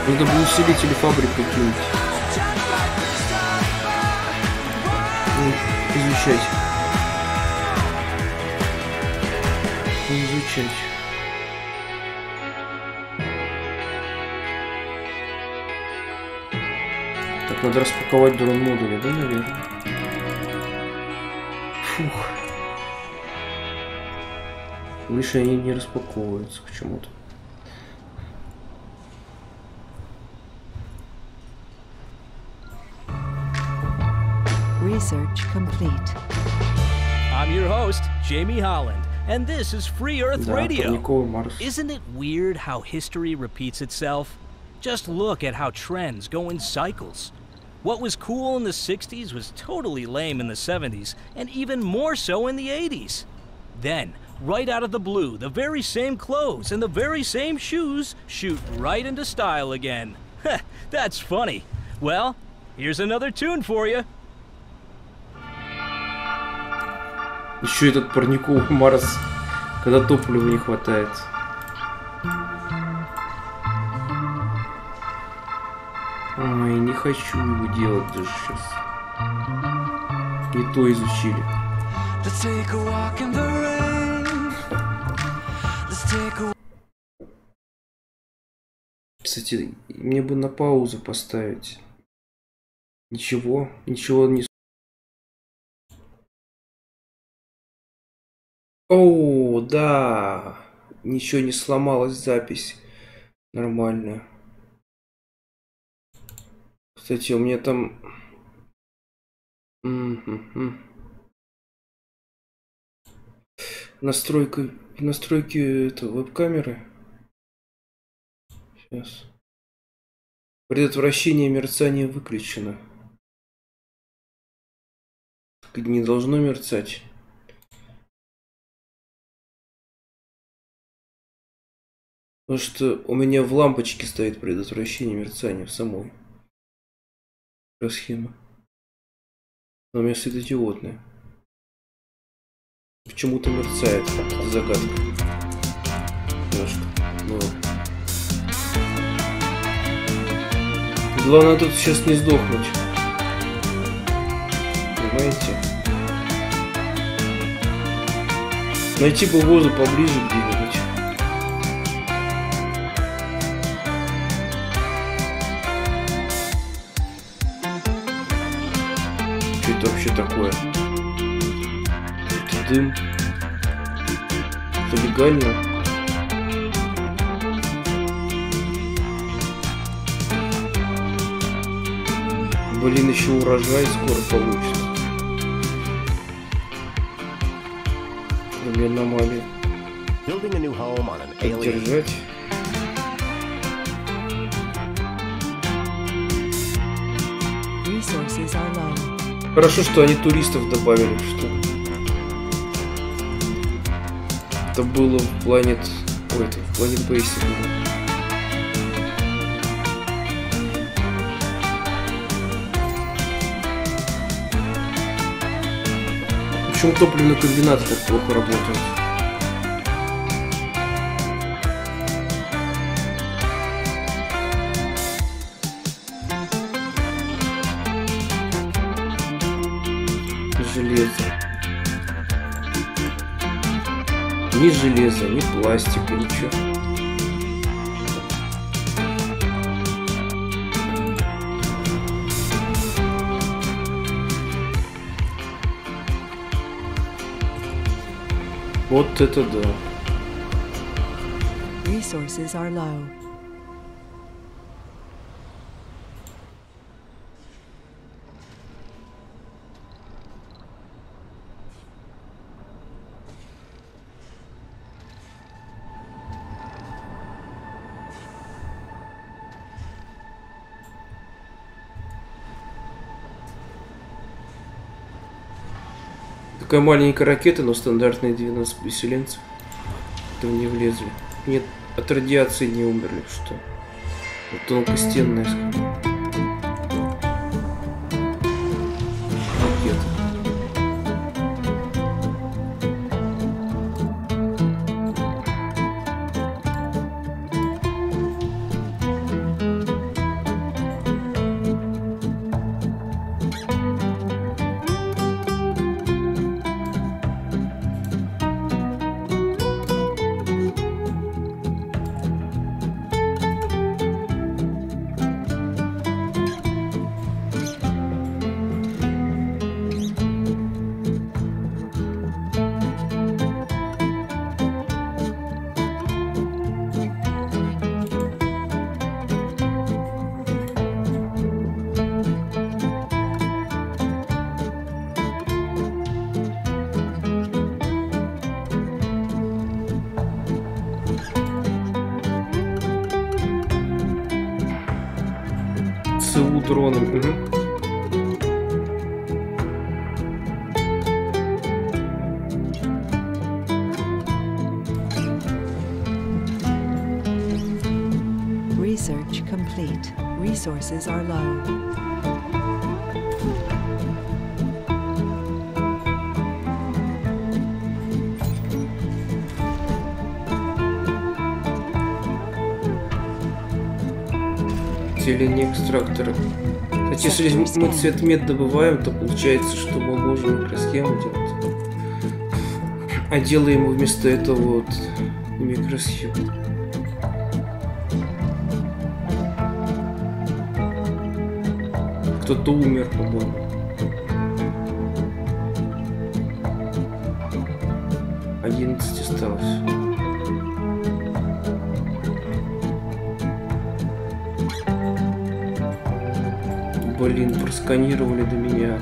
Надо бы усилители фабрик какие-нибудь. Ну, изучать. Изучать. Так, надо распаковать дрон модули, да, наверное? Фух. Выше они не распаковываются почему-то. Jamie Holland, and this is Free Earth Radio. Isn't it weird how history repeats itself? Just look at how trends go in cycles. What was cool in the 60s was totally lame in the 70s, and even more so in the 80s. Then, right out of the blue, the very same clothes and the very same shoes shoot right into style again. That's funny. Well, here's another tune for you. Еще этот парниковый Марс, когда топлива не хватает. Ой, не хочу его делать даже сейчас. Не то изучили. Кстати, мне бы на паузу поставить. Ничего, ничего не... О, да. Ничего не сломалась запись. Нормально. Кстати, у меня там... Настройка... Настройки это, веб-камеры. Сейчас. Предотвращение мерцания выключено. Не должно мерцать. Потому что у меня в лампочке стоит предотвращение мерцания в самой. Схема. Но у меня светодиодная. Почему-то мерцает. Это загадка. Немножко. Ну, Главное тут сейчас не сдохнуть. Понимаете? Найти бы воду поближе где-нибудь. Это вообще такое? Это дым. Это легально? Блин, еще урожай скоро получится. An alien Поддержать. Хорошо, что они туристов добавили, что это было в Planet... Ой, это в Planet Base было. Почему топливные комбинаты так плохо работают? Железа, ни пластика, ничего. Вот это да. Resources are low. Такая маленькая ракета, но стандартные 12 поселенцев. Там не влезли. Нет, от радиации не умерли, что? Вот тонкостенная если мы цвет мед добываем, то получается, что мы можем микросхему делать. А делаем вместо этого вот микросхему. Кто-то умер, по-моему. Одиннадцать осталось. Блин, просканировали до меня.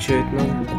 Медленно изучают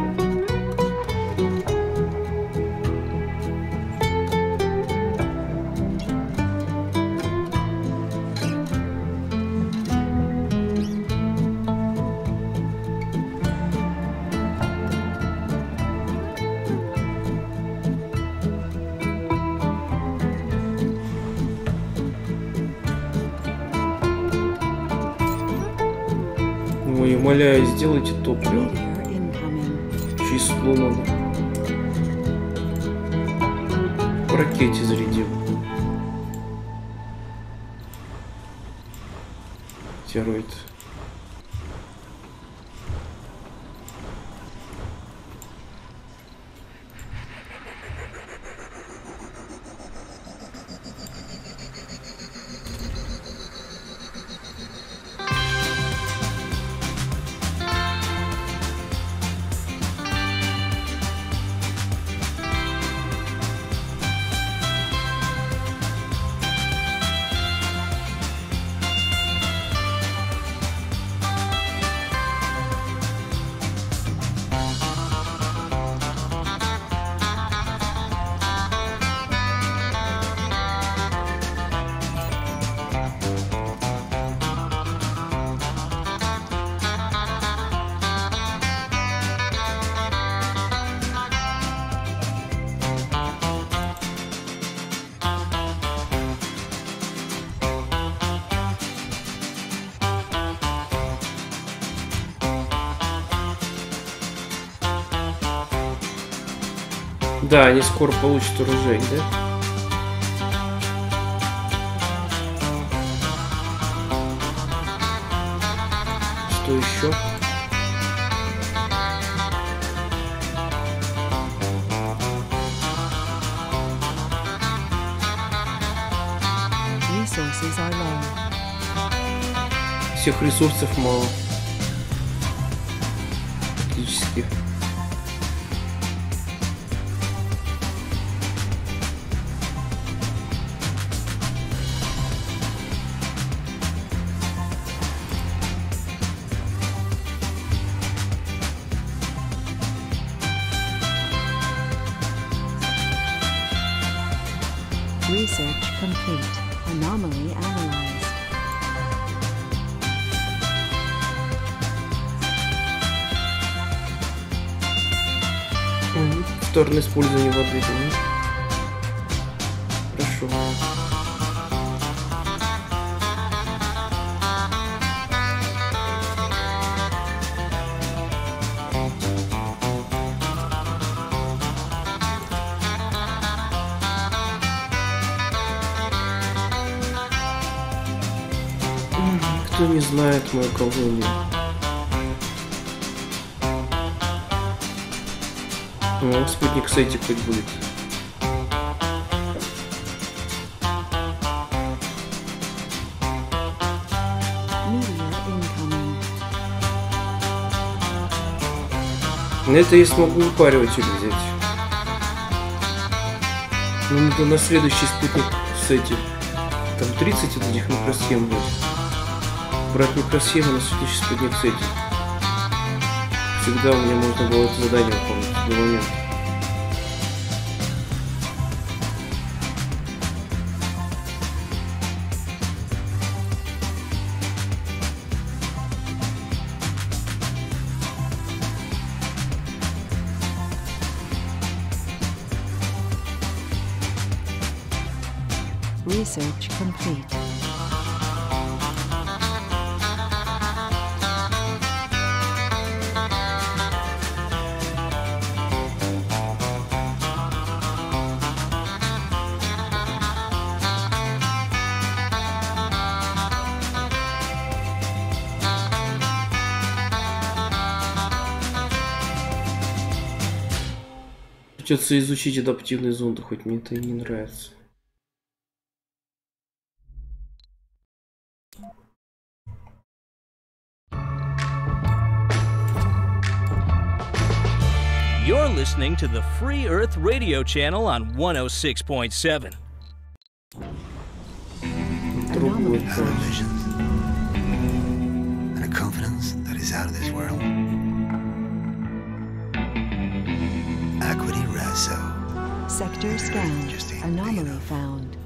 Да, они скоро получат урожай, да? Что еще? Всех ресурсов мало. Повторное использование воды. да. Хорошо. Кто не знает мою колонию? Ну, спутник Сети хоть будет. На это я смогу упариватель взять. Ну, надо на следующий спутник Сети. Там 30 от этих микросхем будет. Брать микросхемы на следующий спутник Сети. Всегда у меня можно было это задание выполнить до момента. Research Придется изучить адаптивные зонды, хоть мне это и не нравится. You're listening to the Free Earth Radio channel on 106.7. Другой and a confidence that is out of this world. Equity Raso. Sector scanned. Anomaly found.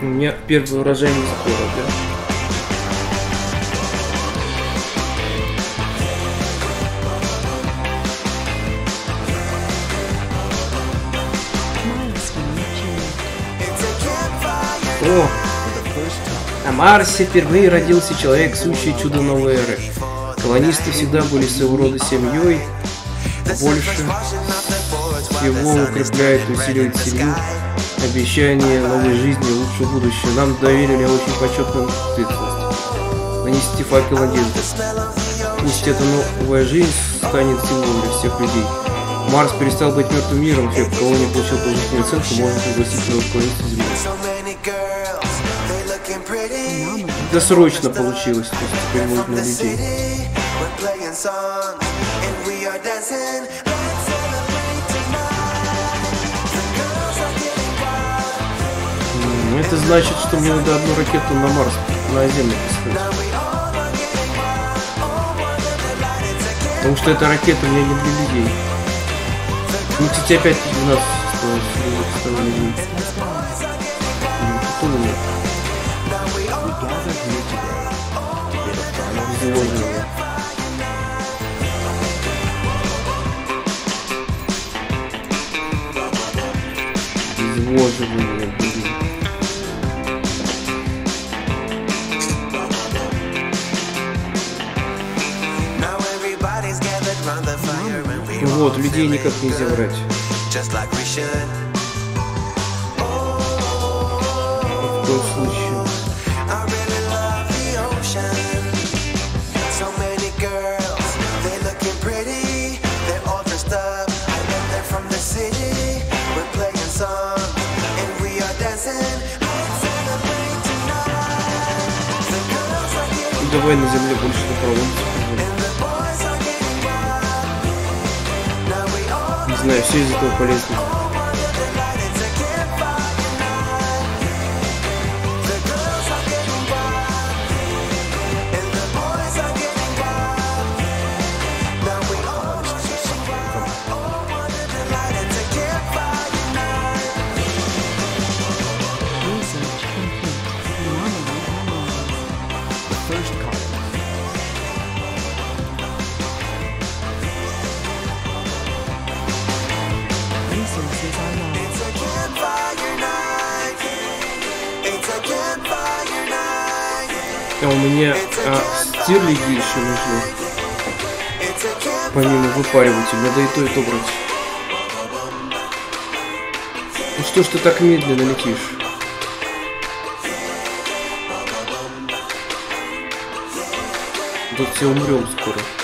У меня первое урожайный скоро, да? Achieved. О! На Марсе впервые родился человек, сущий чудо новой эры. Колонисты всегда были своего рода семьей, больше всего укрепляет и усиливает семью, обещание новой жизни и лучшего будущего. Нам доверили очень почетную ответственность. Нанести факел надежды. Пусть эта новая жизнь станет символом для всех людей. Марс перестал быть мертвым миром, всех колоний получил положительную оценку, можно пригласить новых колонистов Земли. Да срочно получилось, то есть теперь можно людей. Это значит, что мне надо одну ракету на Марс, на Землю поставить. Потому что эта ракета меня не для людей. Ну, кстати, опять 12 осталось, оставили людей. Взвоженный. Взвоженный, блин. Ну Вот, людей никак нельзя врать. Давай на земле больше не проводится. Не знаю, все из этого полезно. Стирлиги еще нужны. Помимо выпаривателя, надо и то, и то брать. Ну что ж ты так медленно летишь? Тут все умрем скоро.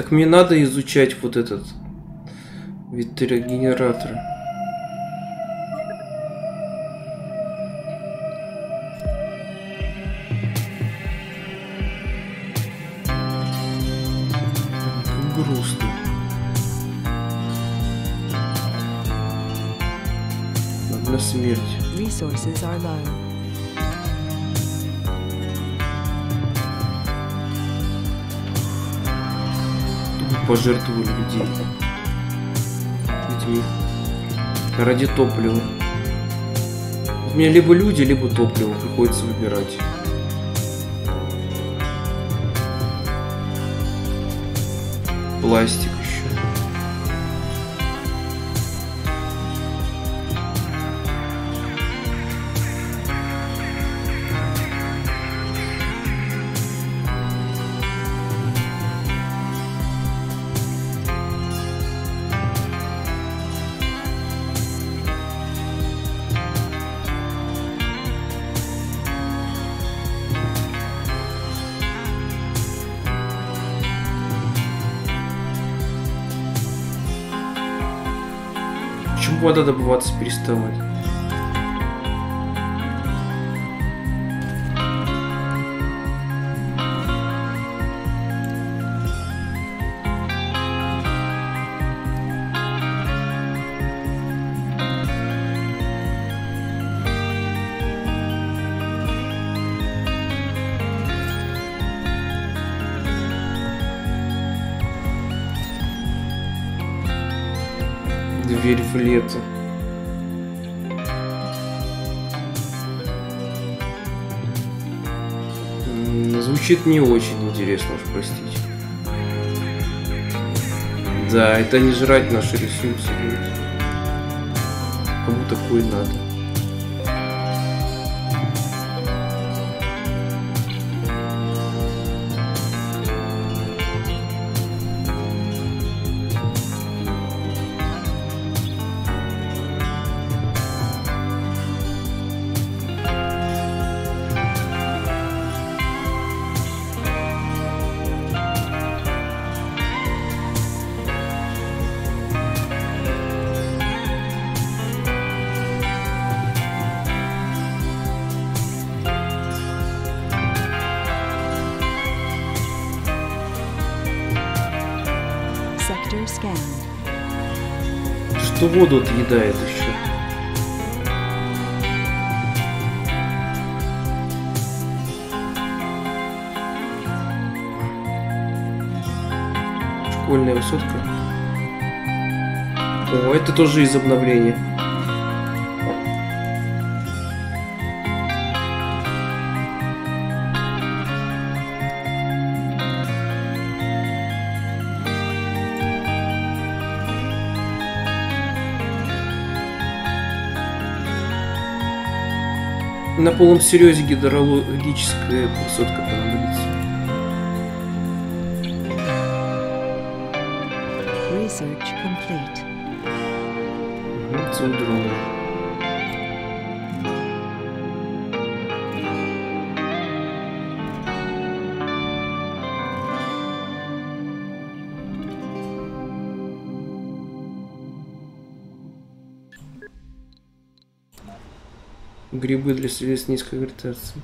Так мне надо изучать вот этот ветрогенератор. Грустно. Одна смерть. Resources are low. Пожертвовали людей. Людьми. Ради топлива. У меня либо люди, либо топливо. Приходится выбирать. Пластик вода добываться переставать? Дверь в лето. Звучит не очень интересно, уж простите. Да, это не жрать наши ресурсы. Кому такое надо? Воду отъедает еще? Школьная высотка. О, это тоже из обновления. На полном серьезе гидрологическая высотка понадобится. Research complete. Мгм, Грибы для среды с низкой гравитацией.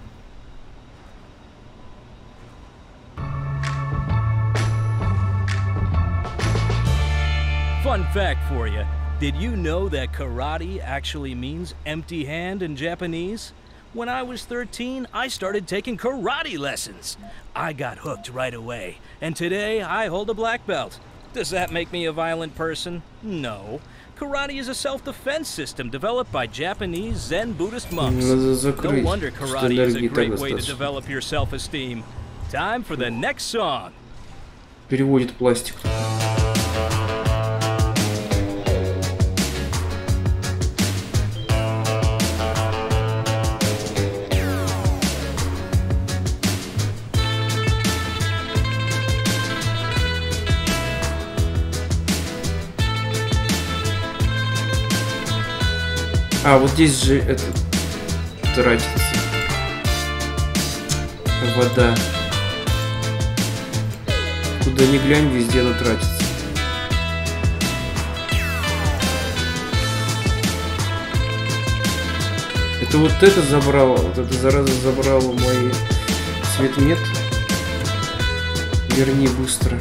Fun fact for you Did you know that karate actually means empty hand in Japanese? When I was 13, I started taking karate lessons. I got hooked right away, and today I hold a black belt. Does that make me a violent person? No. Karate is a self defense system developed by Japanese Zen Buddhist monks. Надо No закрыть, wonder что karate is a энергии так great way to достаточно. develop your self esteem. Time for the next song. Переводит пластик. А, вот здесь же это тратится. Вода. Куда ни глянь, везде она тратится. Это вот это забрало, вот эта зараза забрала мои цветмет. Верни быстро.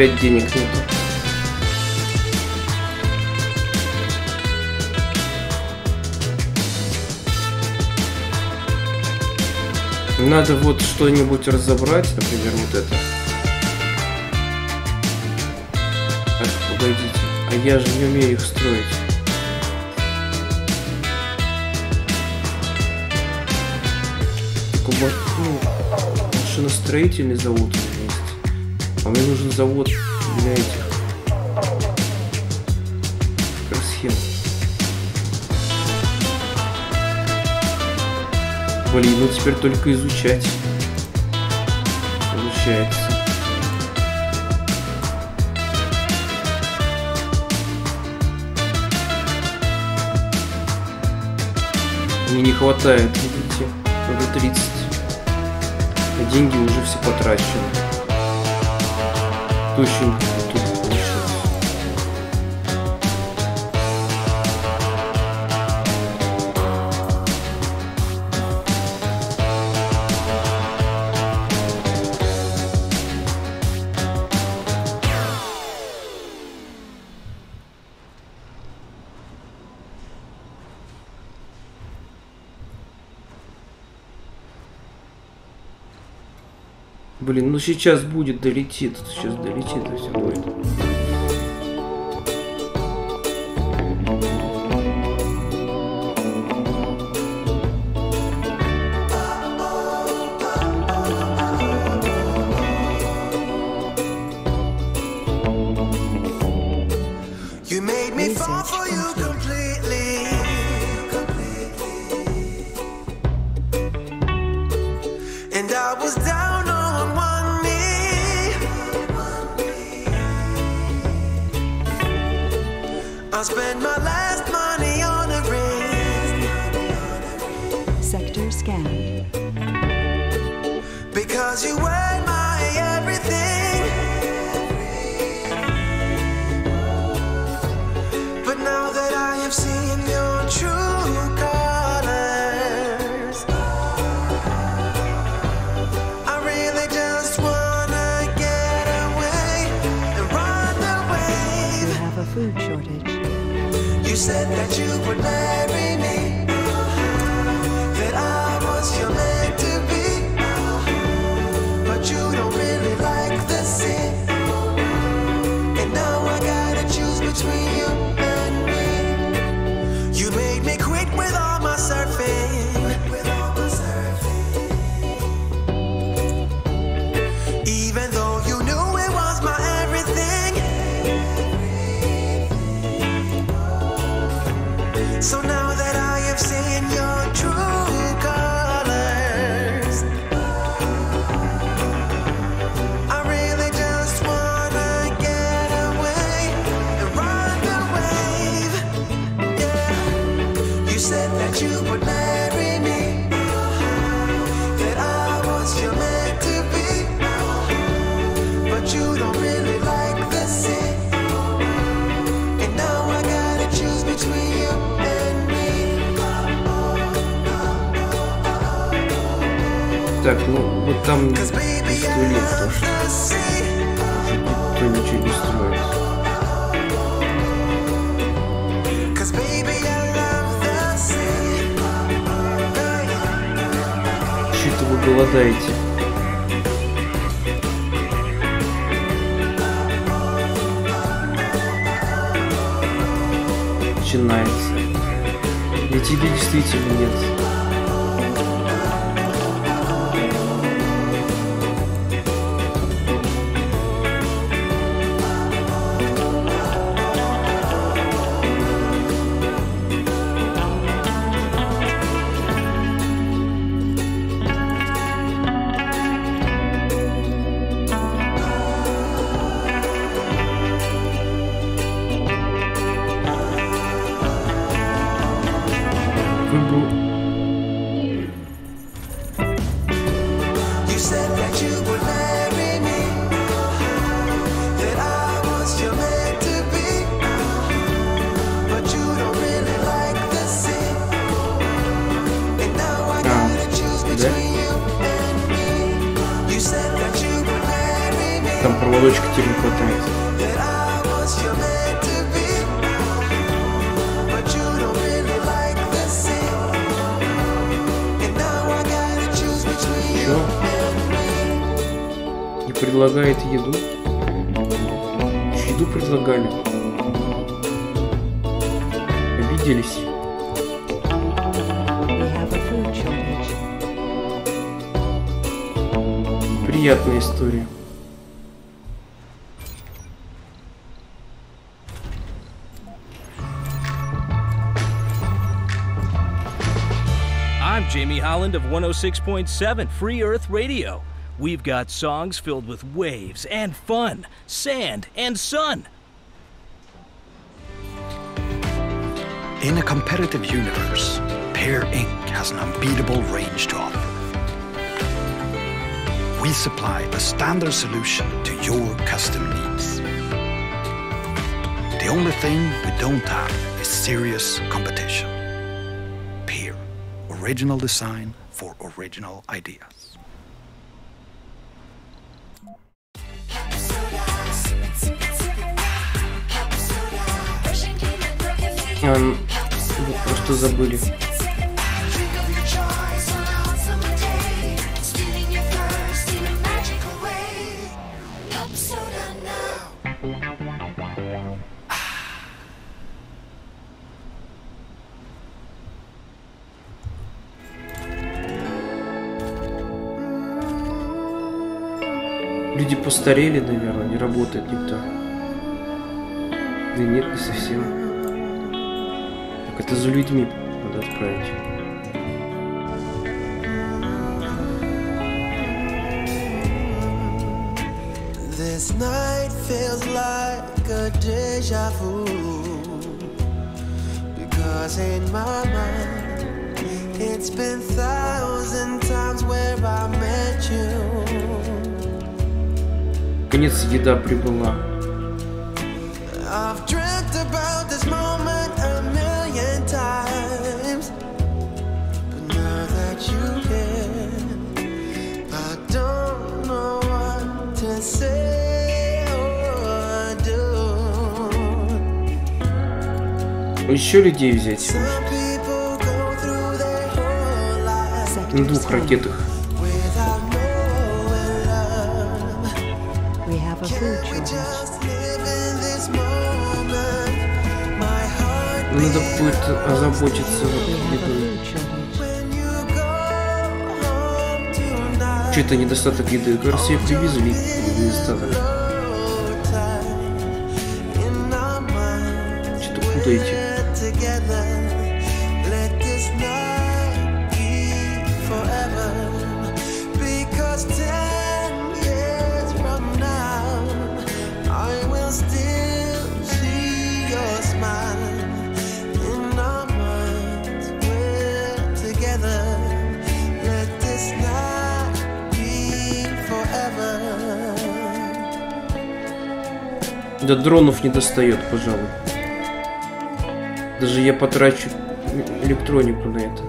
Опять денег нету. Надо вот что-нибудь разобрать, например, вот это. Так, погодите. А я же не умею их строить. Куба- ну, машиностроительный завод. А мне нужен завод для этих микросхем. Блин, ну теперь только изучать. Получается. Мне не хватает, видите, надо 30. А деньги уже все потрачены. Это Блин, ну сейчас будет, долетит. Сейчас долетит и все будет. предлагает еду. Еду предлагали. Обиделись. Приятная история. I'm Jamie Holland of 106.7 Free Earth Radio. We've got songs filled with waves and fun, sand and sun. In a competitive universe, Pear Inc. has an unbeatable range to offer. We supply a standard solution to your custom needs. The only thing we don't have is serious competition. Pear, original design for original ideas. Эм, что забыли? Люди постарели, наверное, не работает никто. Да нет, не совсем. Это за людьми надо отправить. This night feels like a deja vu Because in my mind It's been thousand times where I met you Конец еда прибыла. Еще людей взять. На двух ракетах. Надо будет озаботиться едой. Что-то недостаток еды. Кажется, ее привезли. Недостаток. Что-то путаете. До дронов не достает, пожалуй. Даже я потрачу электронику на это.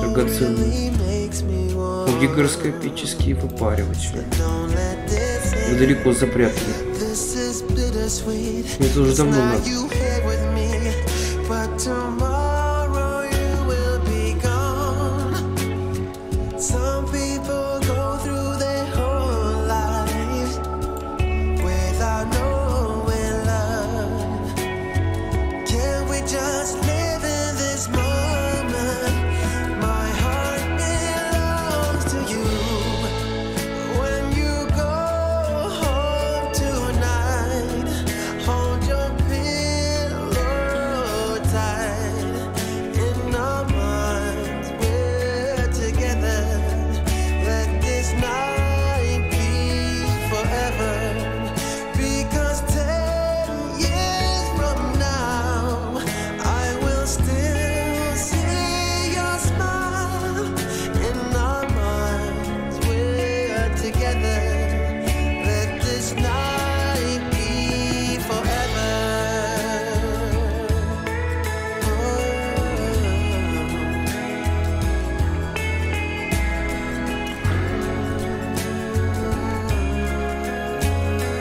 Драгоценный. Гигроскопические выпариватели. Вы далеко bittersweet. Мне это уже давно надо.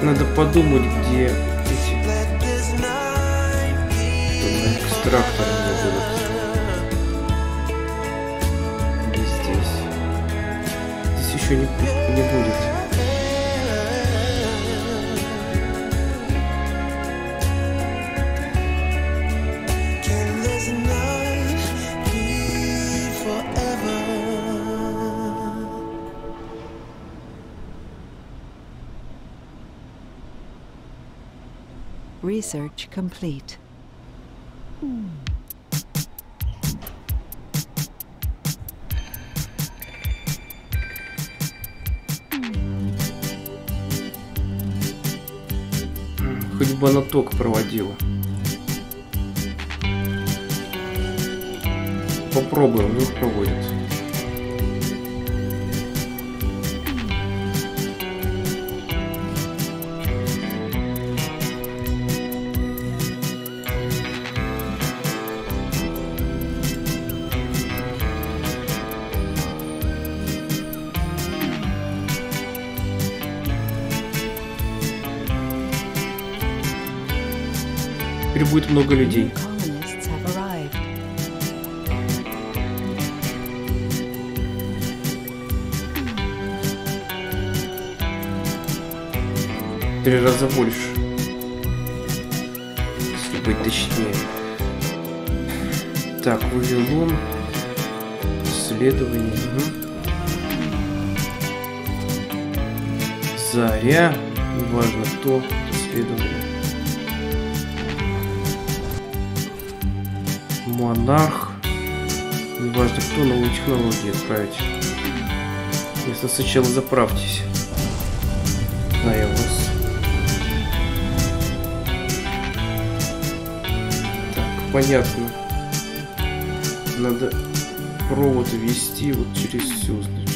Надо подумать, где эти экстракторы мне будут. Или здесь. Здесь еще не, не будет. Research complete. Хоть бы она ток проводила. Попробуем, вдруг проводит. Будет много людей. Три раза больше. Если быть точнее. Так, Вавилон. Исследование. мгм. Заря. Неважно кто. Исследование. Монарх. Неважно кто, новые технологии отправить. Если сначала заправьтесь. Знаю вас. Так, понятно. Надо провод ввести вот через всю, значит.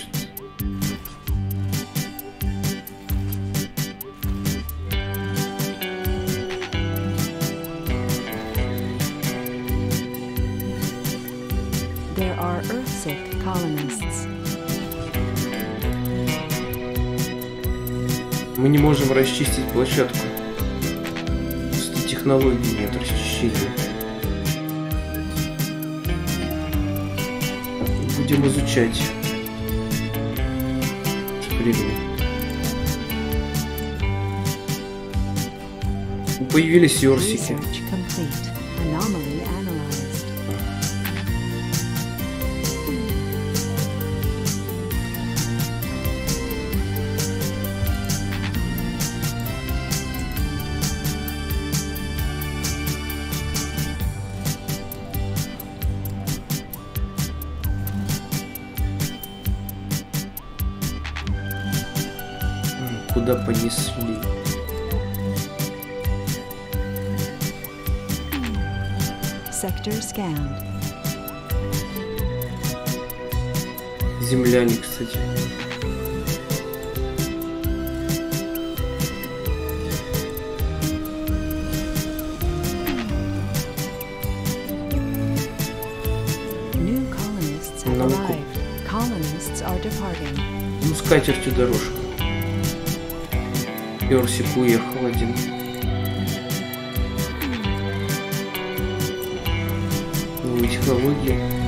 Расчистить площадку. Просто технологии нет расчищения. Будем изучать с временем. Появились ёрсики. 11. Науку. Ну, с катертью дорожка. Персик уехал один. Новые технологии.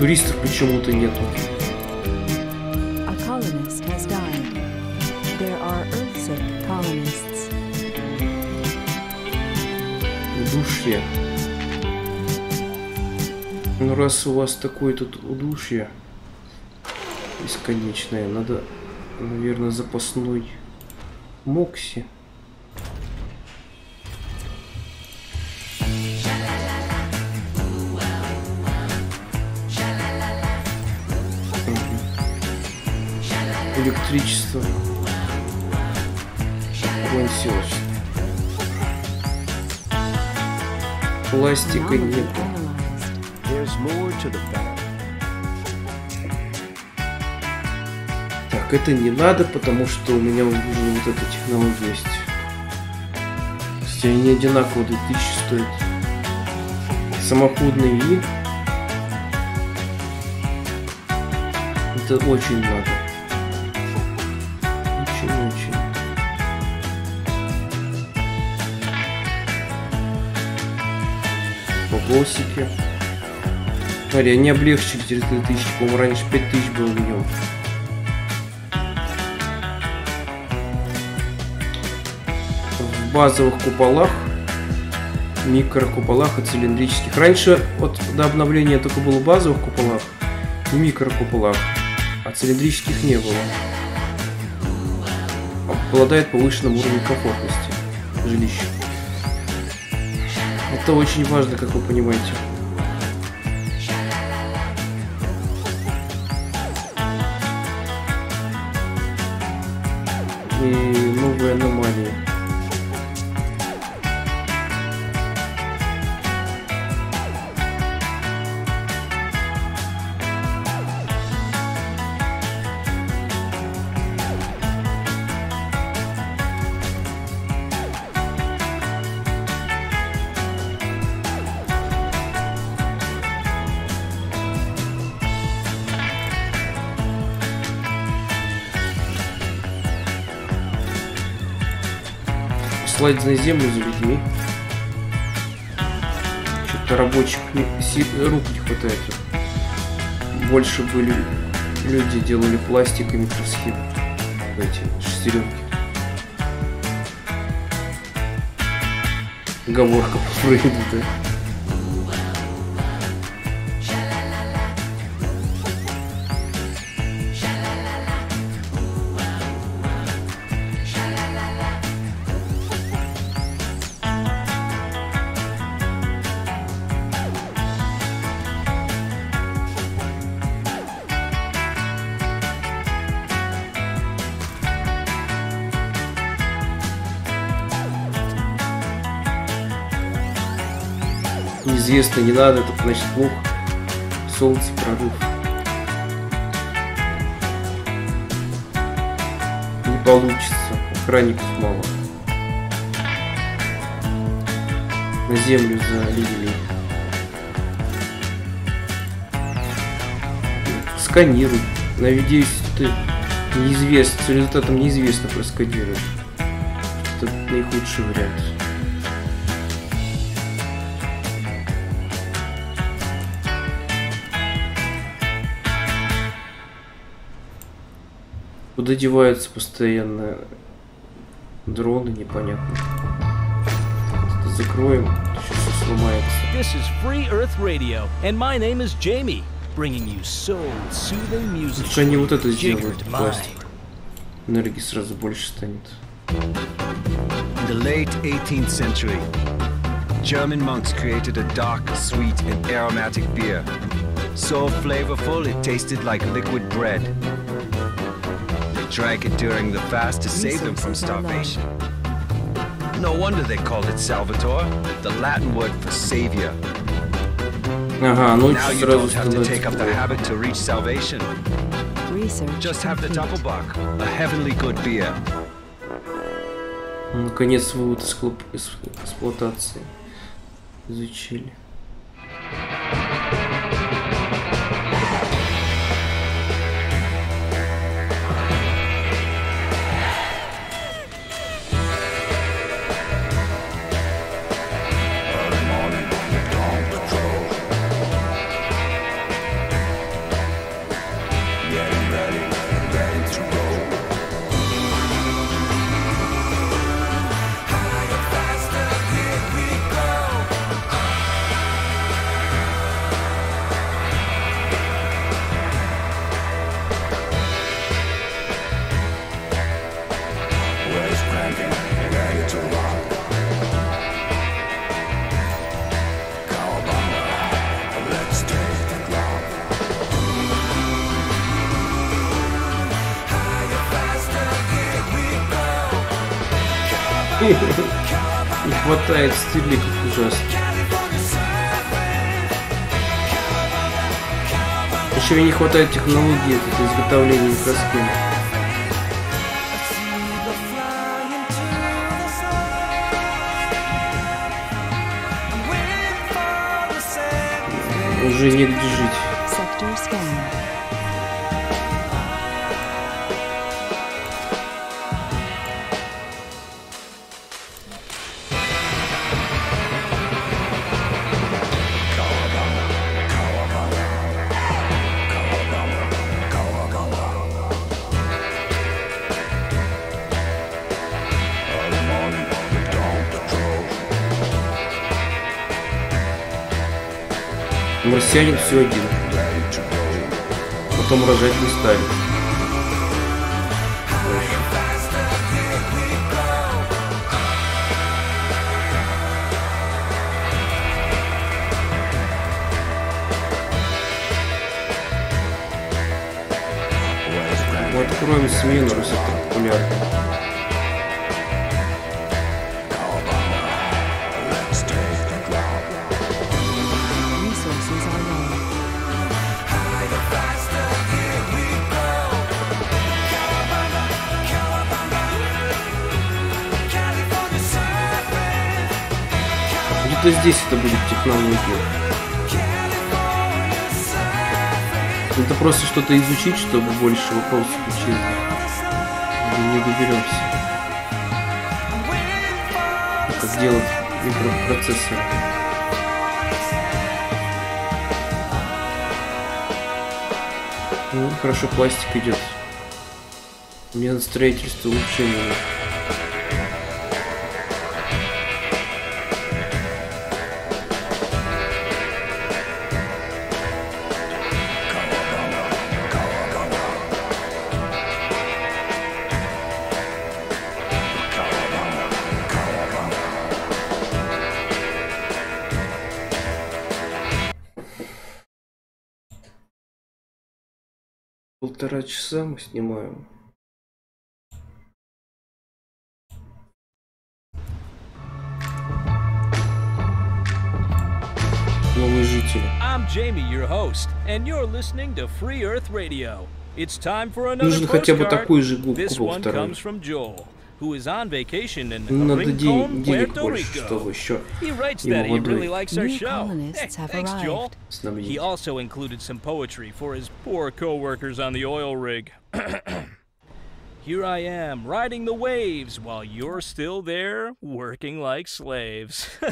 Туристов почему-то нету. Удушье. Ну раз у вас такое тут удушье бесконечное, надо, наверное, запасной Мокси. Электричество. Понсилось. Пластика нет. Так, это не надо, потому что у меня уже вот эта технология есть. Кстати, они одинаково 2000 стоят. Самоходный вид. Это очень надо. Вопросики. Смотри, они облегчили через 3000, по-моему, раньше 5000 было в нем. в базовых куполах, микрокуполах и цилиндрических. Раньше вот до обновления только было в базовых куполах и микрокуполах, а цилиндрических не было. Обладает повышенным уровнем комфортности жилища. Это очень важно, как вы понимаете. Слать на землю за людьми. Что-то рабочих не- си- рук не хватает. Больше были люди делали пластик и микросхемы. Эти шестеренки. Оговорка по Фрейду, да. Надо, это значит плохо. Солнце, прорыв. Не получится, охранников мало. На землю залили. Сканируй. Наведи ты Неизвестно, с результатом неизвестно проскодирует. Это наихудший вариант. Куда деваются постоянно дроны, непонятно. Закроем, сейчас все сломается. This is Free Earth Radio, and my name is Jamie, bringing you soul-soothing music. Лучше они вот это сделают, пластик. Энергии сразу больше станет. In the late 18th century, German monks created a dark, sweet, and aromatic beer. So flavorful it tasted like liquid bread. They drank it during the fast to save them from starvation. No wonder they called it Salvator, the Latin word for savior. Ага, ну Now you сразу don't have to take становится up the плохо. habit to reach salvation. Research Just have the complete. Doppelbock, a heavenly good beer. Наконец вывод из клуб- из эксплуатации. Изучили. Хватает технологии это изготовления микроскопа. Уже негде жить. Марсианин все один. Потом рожать не. Мы откроем смену, раз это популярно. Здесь это будет технология. Это просто что-то изучить, чтобы больше вопросов учить. Мы не доберемся. Как делать микропроцессор. Ну, хорошо, пластик идет. Мне на строительство улучшение. Полтора снимаем. Новые жители. I'm Jamie, your host, and you're listening to Free Earth Radio. It's time for another Нужен хотя бы такой же губ, This купол one второй. who is on vacation in Ну, Надо денег Puerto больше, Rico. чтобы еще He writes that he really likes our show. Hey, thanks, Joel. arrived. снабдить. He also included some poetry for his poor coworkers on the oil rig. here I am riding the waves while you're still there working like slaves.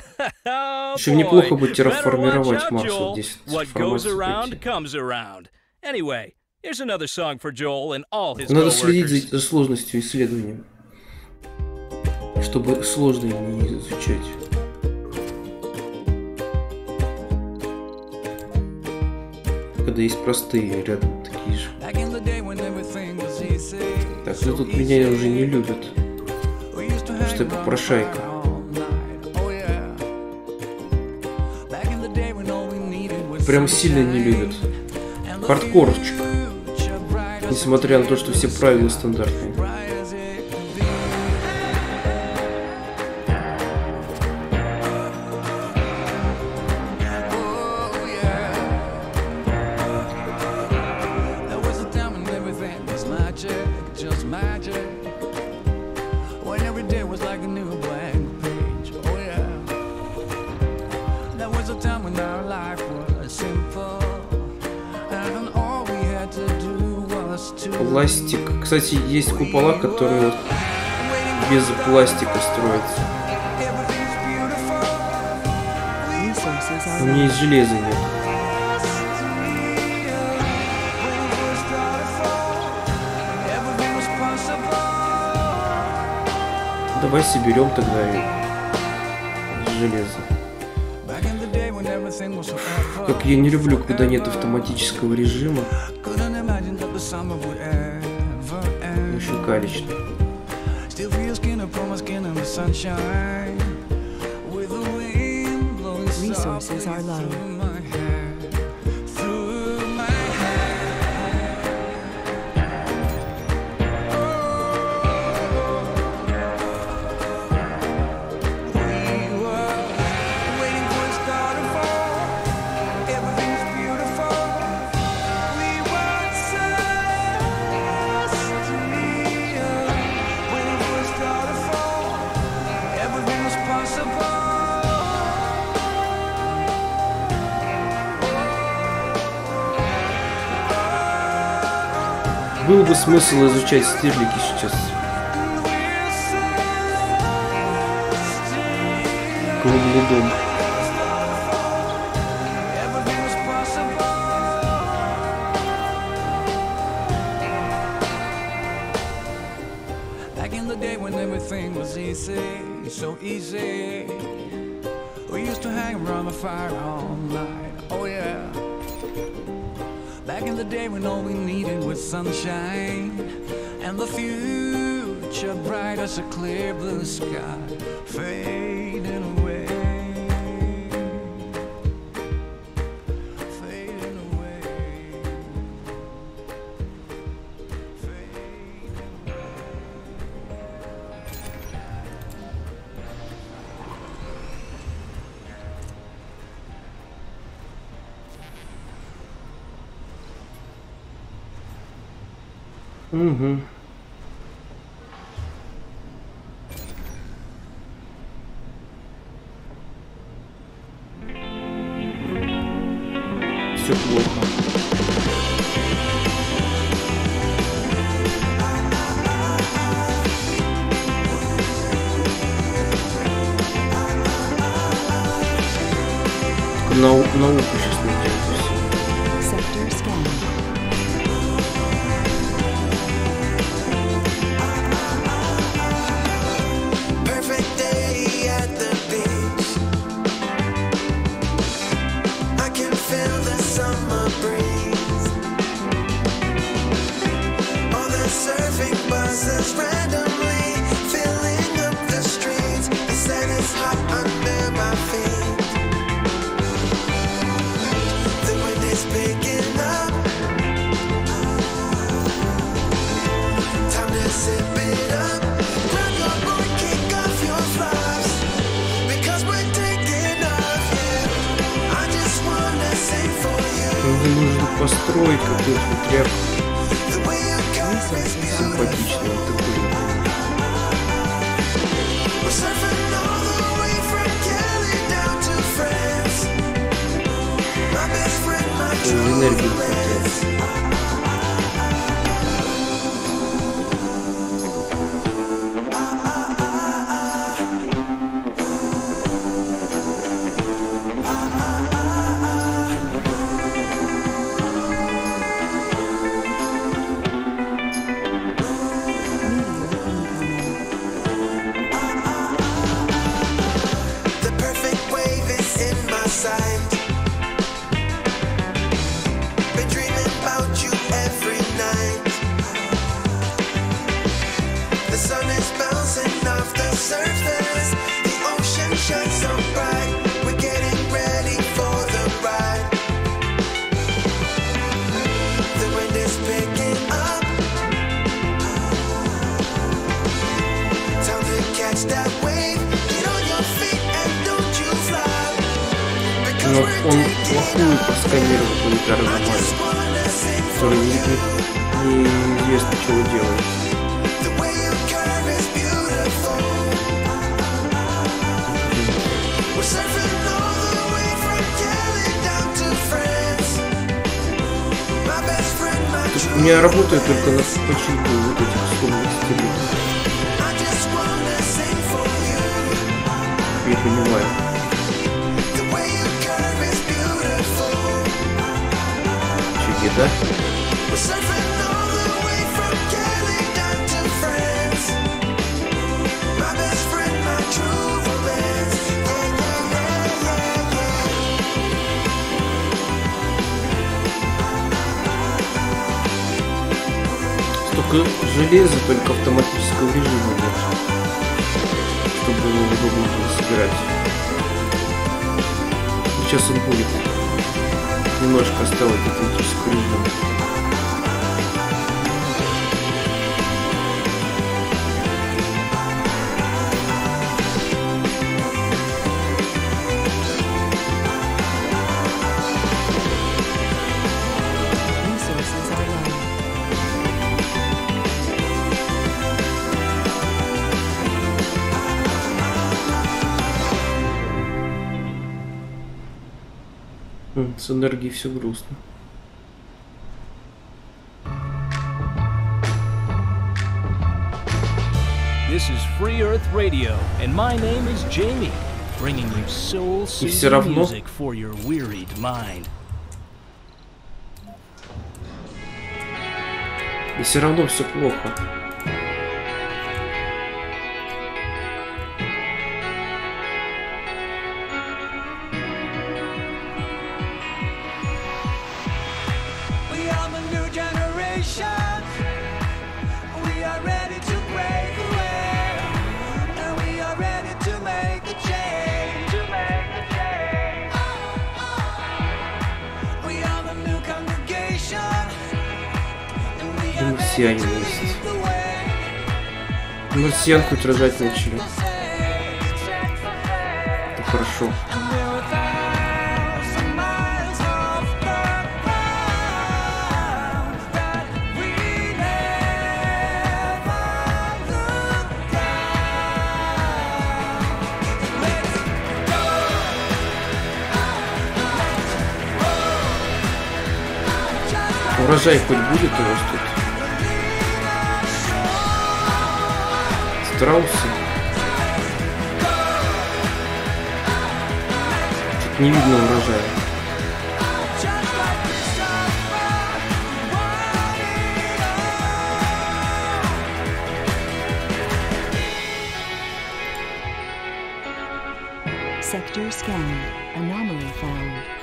oh, Еще неплохо бы boy. терраформировать Better watch out, Марс, Joel. вот здесь What goes терраформацию around пойти. comes around. Anyway, here's another song for Joel and all his Надо следить coworkers. за, за сложностью исследования, чтобы сложные не изучать. Когда есть простые рядом такие же. Так, ну тут меня уже не любят. Потому что я попрошайка. Прям сильно не любят. Хардкорчик. Несмотря на то, что все правила стандартные. Кстати, есть купола, которые вот без пластика строятся. У меня из железа нет. Давай соберем тогда и железо. Как я не люблю, когда нет автоматического режима. Blowing skin. A puma skin, and the sunshine. With the wind blows, resources are low. Смысл изучать стерлики сейчас. Круглый дом. Sunshine and the future bright as a clear blue sky. Fading какой-то тряп The way you got me симпатичный. Вот такой. We're с энергией все грустно. This is Free Earth Radio, and my name is Jamie, bringing you soul soothing music for your wearied mind. И все равно все плохо. стенку отражать начали. Это хорошо. Урожай хоть будет у вас тут? страусы. Тут не видно урожая. Sector scanned. Anomaly found.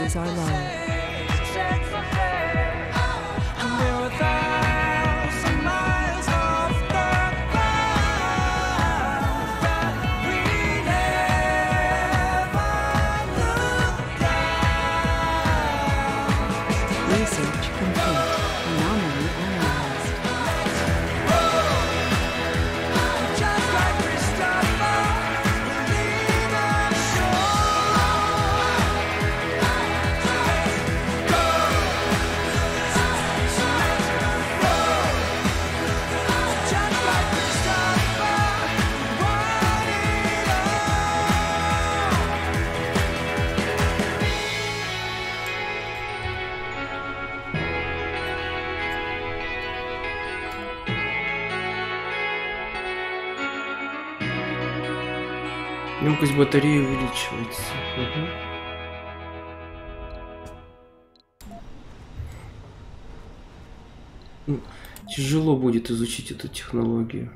is our love. Емкость батареи увеличивается. Угу. Тяжело будет изучить эту технологию.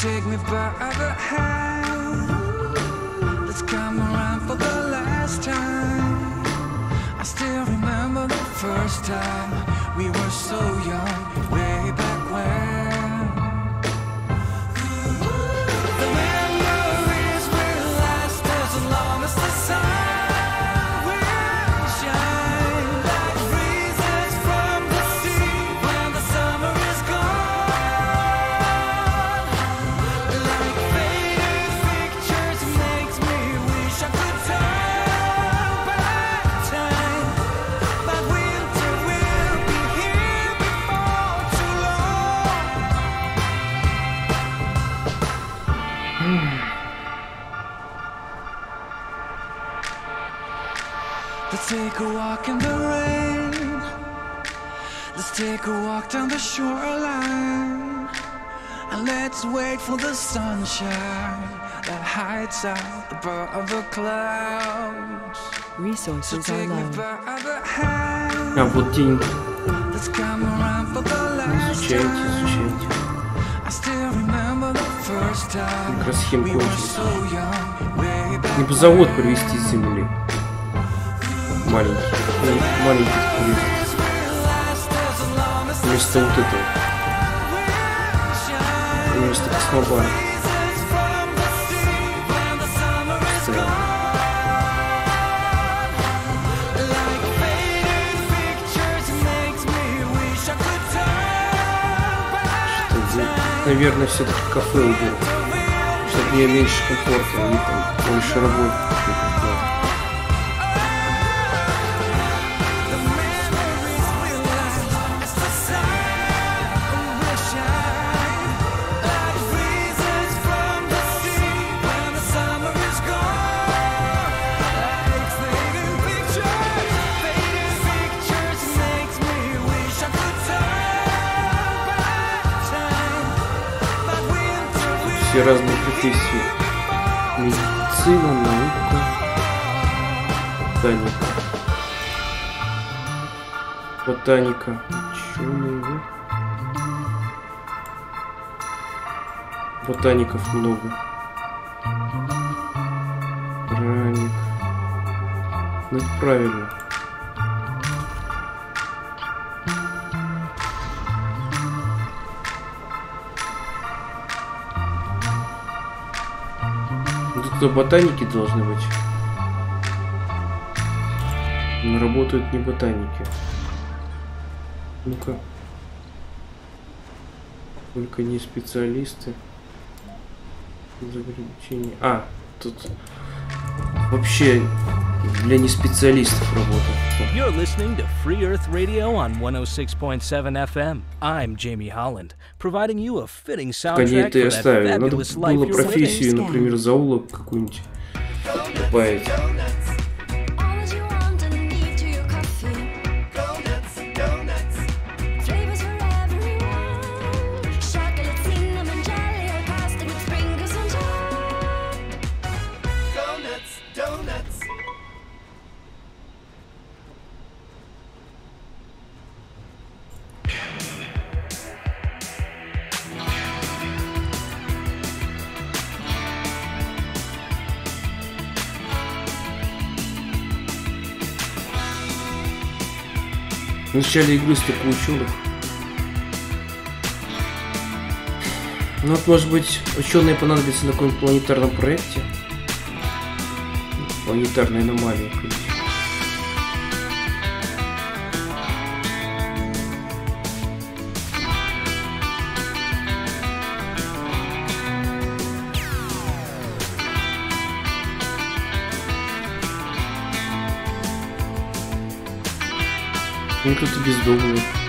Take me by the hand. Around for the last Изучайте, изучайте. Микросхем back Не завод привезти с земли. Маленький. Ну, Маленький привезти. Вместо вот этого. Вместо космобара. Наверное, все-таки кафе уберу. Чтобы мне меньше комфорта, и там больше работы. Все разные профессии. Медицина, наука, ботаника. Ботаника. Ученые. Ботаников много. Праник. Ну это правильно. Кто ботаники должны быть. Но работают не ботаники. Ну-ка. Только не специалисты. Заграничение. А, тут вообще для неспециалистов работа. You're listening to Free Earth Radio on 106.7 FM. I'm Jamie Holland, providing you a fitting Так они soundtrack это и оставили. Надо было профессию, например, зоолог какую-нибудь добавить. Начале игры столько ученых. Ну вот, может быть, ученые понадобятся на каком-нибудь планетарном проекте. Планетарная аномалия. конечно. Ну, кто-то бездомный. Так,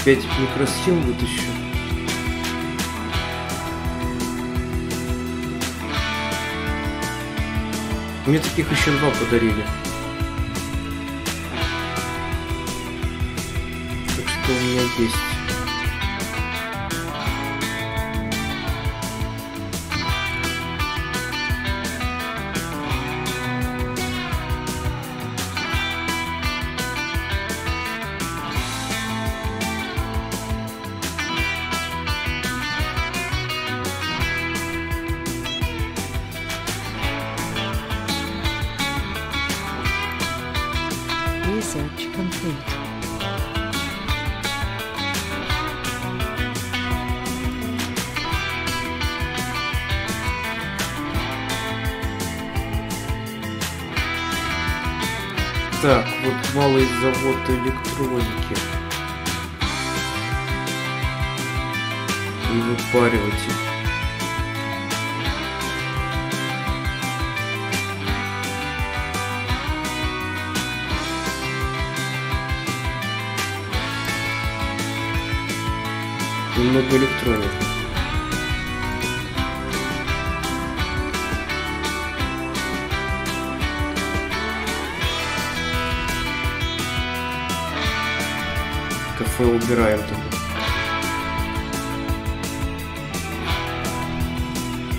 Опять микросхем вытащу. Мне таких еще два подарили. Так что у меня есть. Немного электроники. Кафе убираем тогда.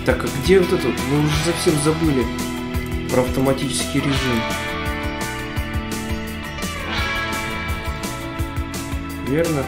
Так, а где вот это? Мы уже совсем забыли про автоматический режим. Верно?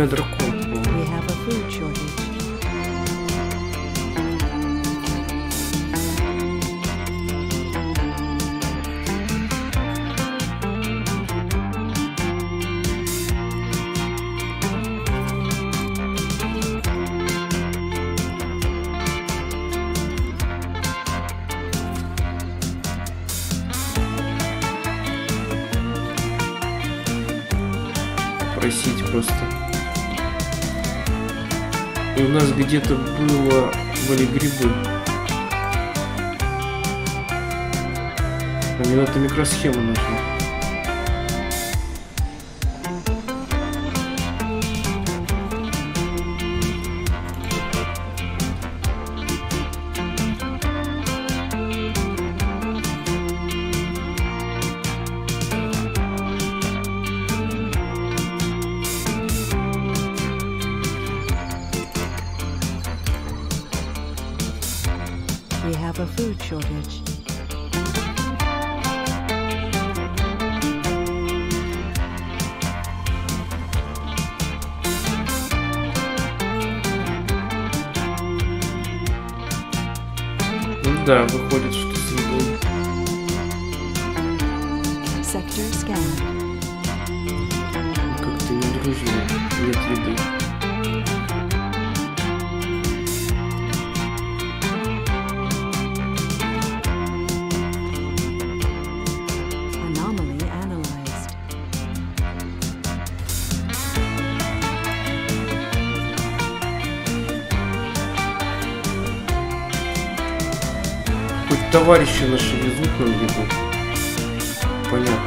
nosotros И товарищи наши везут нам еду. Понятно.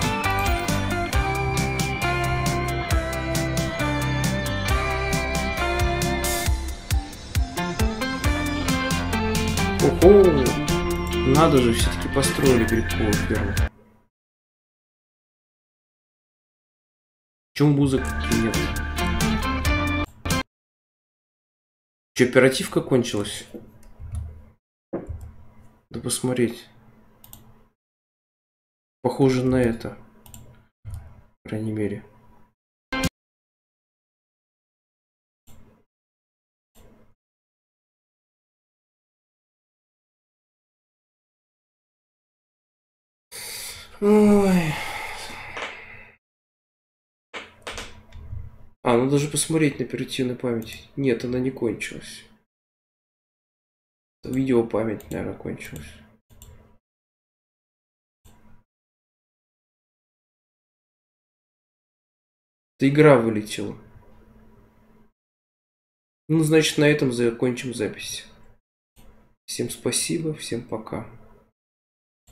Ого! Надо же, все-таки построили грибковую ферму. Почему музыки нет? Че, оперативка кончилась? Посмотреть. Похоже на это. По крайней мере. Ой. А, ну даже посмотреть на оперативной памяти. Нет, она не кончилась. Видео память, наверное, кончилась. Это игра вылетела. Ну, значит, на этом закончим запись. Всем спасибо, всем пока.